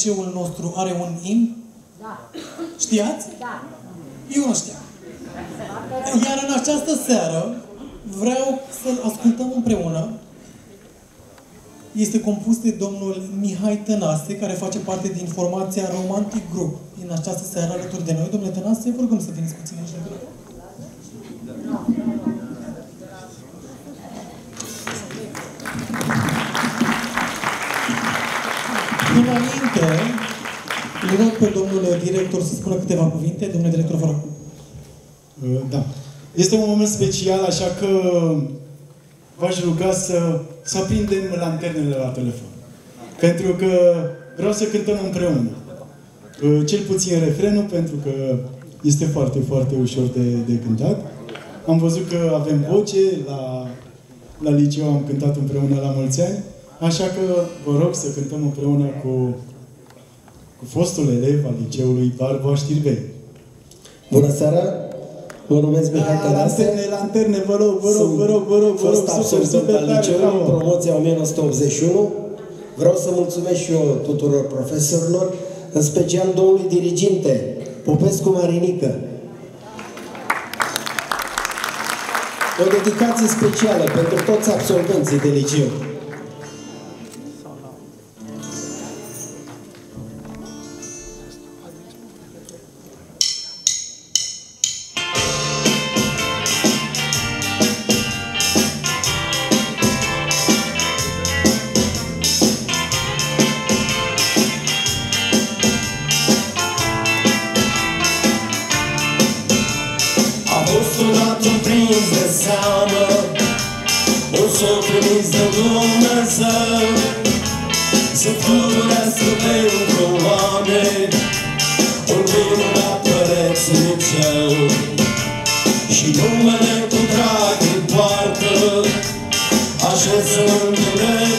liceul nostru are un imn? Da. Știați? Da. Eu nu știam. Iar în această seară vreau să-l ascultăm împreună. Este compus de domnul Mihai Tănase, care face parte din formația Romantic Group. În această seară alături de noi. Domnule Tănase, vă rugăm să veniți puțin aici lângă noi. Înainte, îl rog pe domnul director să spună câteva cuvinte. Domnule director, vă rog. Uh, Da. Este un moment special, așa că v-aș ruga să, să aprindem lanternele la telefon. Pentru că vreau să cântăm împreună. Uh, Cel puțin refrenul, pentru că este foarte, foarte ușor de, de cântat. Am văzut că avem voce, la, la liceu am cântat împreună la mulți ani, așa că vă rog să cântăm împreună cu, cu fostul elev al liceului Barba Știrbei. Bună seara! Mă numesc Mihai Da, Tănase. lanterne, lanterne, vă rog, vă rog, vă rog, vă rog, vă rog, Fost super, absolvent super al tare, liceului, bravo. promoția 1981. Vreau să mulțumesc și eu tuturor profesorilor, în special domnului diriginte, Popescu Marinică. O dedicație specială pentru toți absolvenții de liceu. Yeah.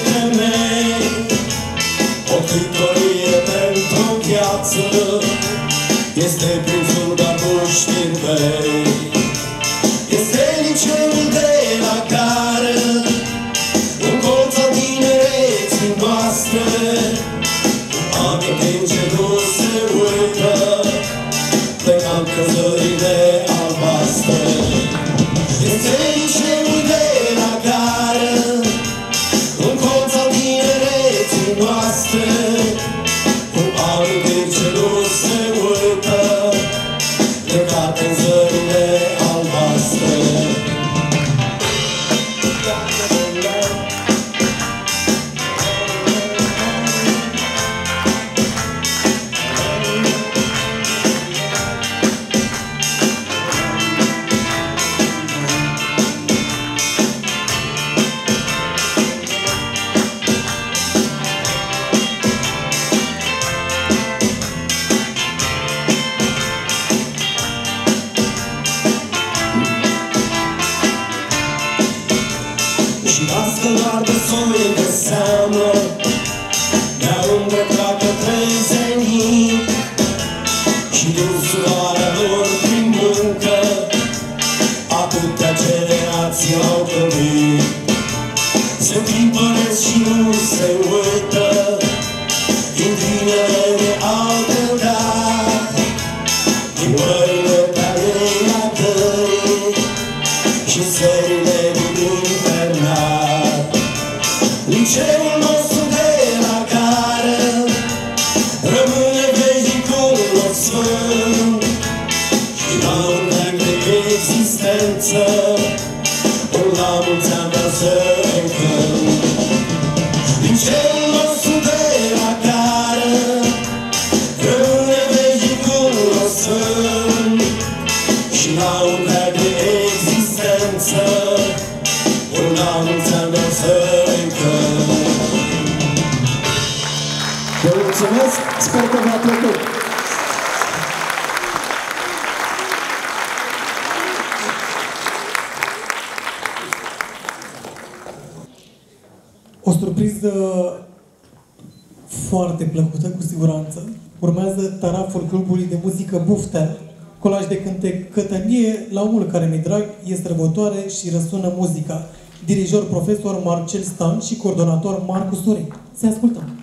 Profesor Marcel Stan și coordonator Marcus Turin. Să ascultăm!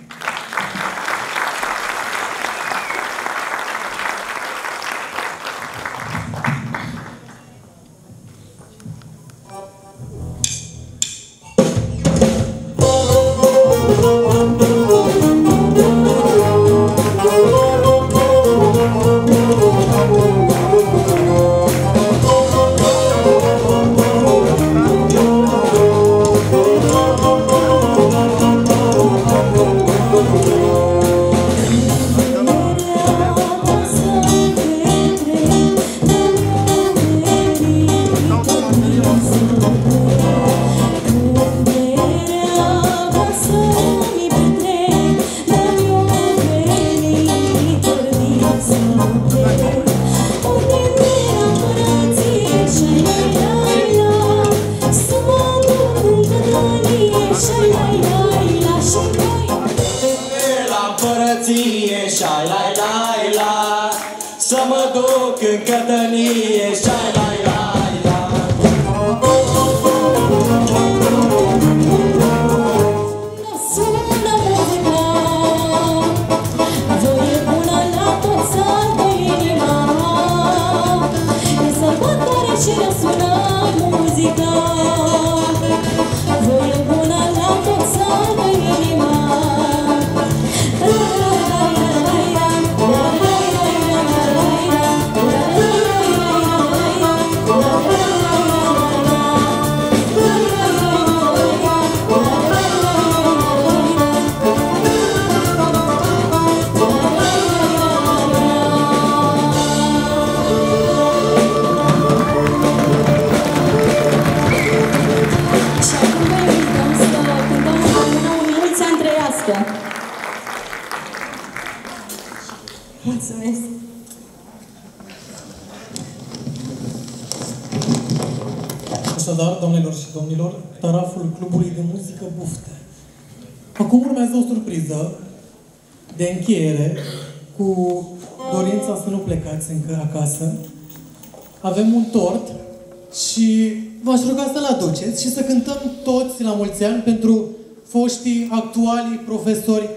Mulți ani pentru foștii, actualii profesori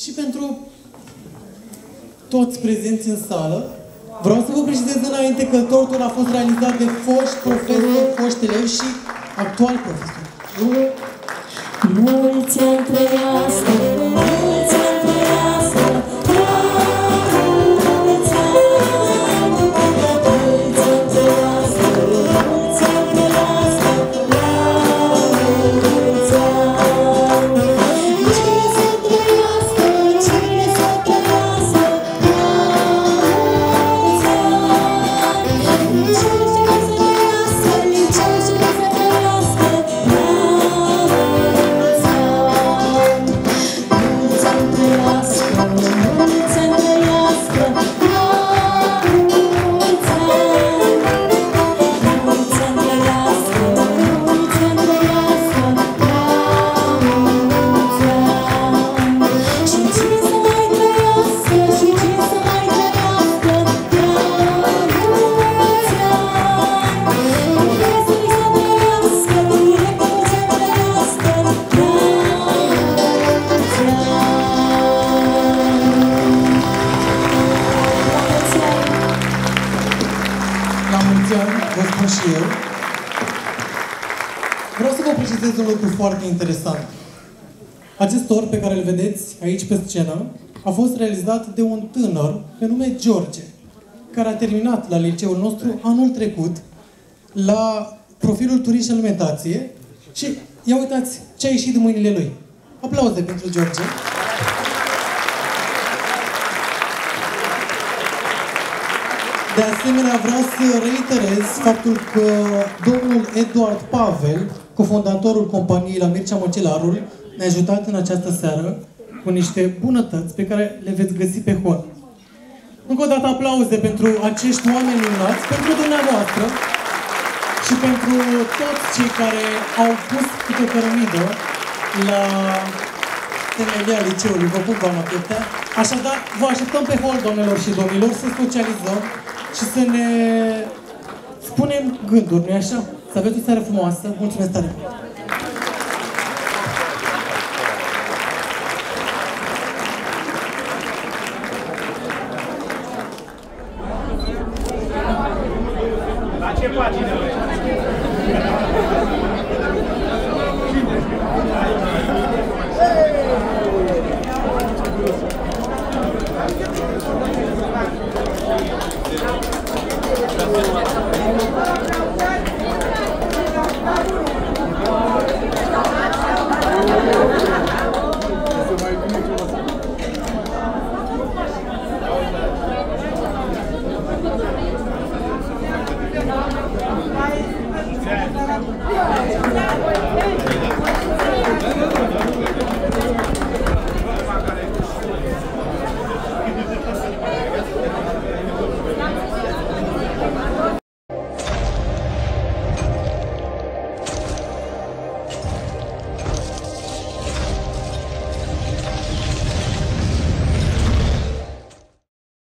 și pentru toți prezenți în sală. Vreau să vă precizez înainte că tortul a fost realizat de foști profesori, foști elevi și actuali profesori. Aici pe scenă a fost realizat de un tânăr pe nume George, care a terminat la liceul nostru anul trecut la profilul turism și alimentație și ia uitați ce a ieșit din mâinile lui. Aplauze pentru George. De asemenea, vreau să reiterez faptul că domnul Eduard Pavel, cofondatorul companiei la Mircea Măcelarul, ne-a ajutat în această seară cu niște bunătăți pe care le veți găsi pe hol. Încă o dată aplauze pentru acești oameni minunați, pentru dumneavoastră și pentru toți cei care au pus câte o cărămidă la temelia liceului. Vă pup, doamna Pietea. Așadar, vă așteptăm pe hol, domnilor și domnilor, să socializăm și să ne spunem gânduri, nu-i așa? Să aveți o seară frumoasă. Mulțumesc tare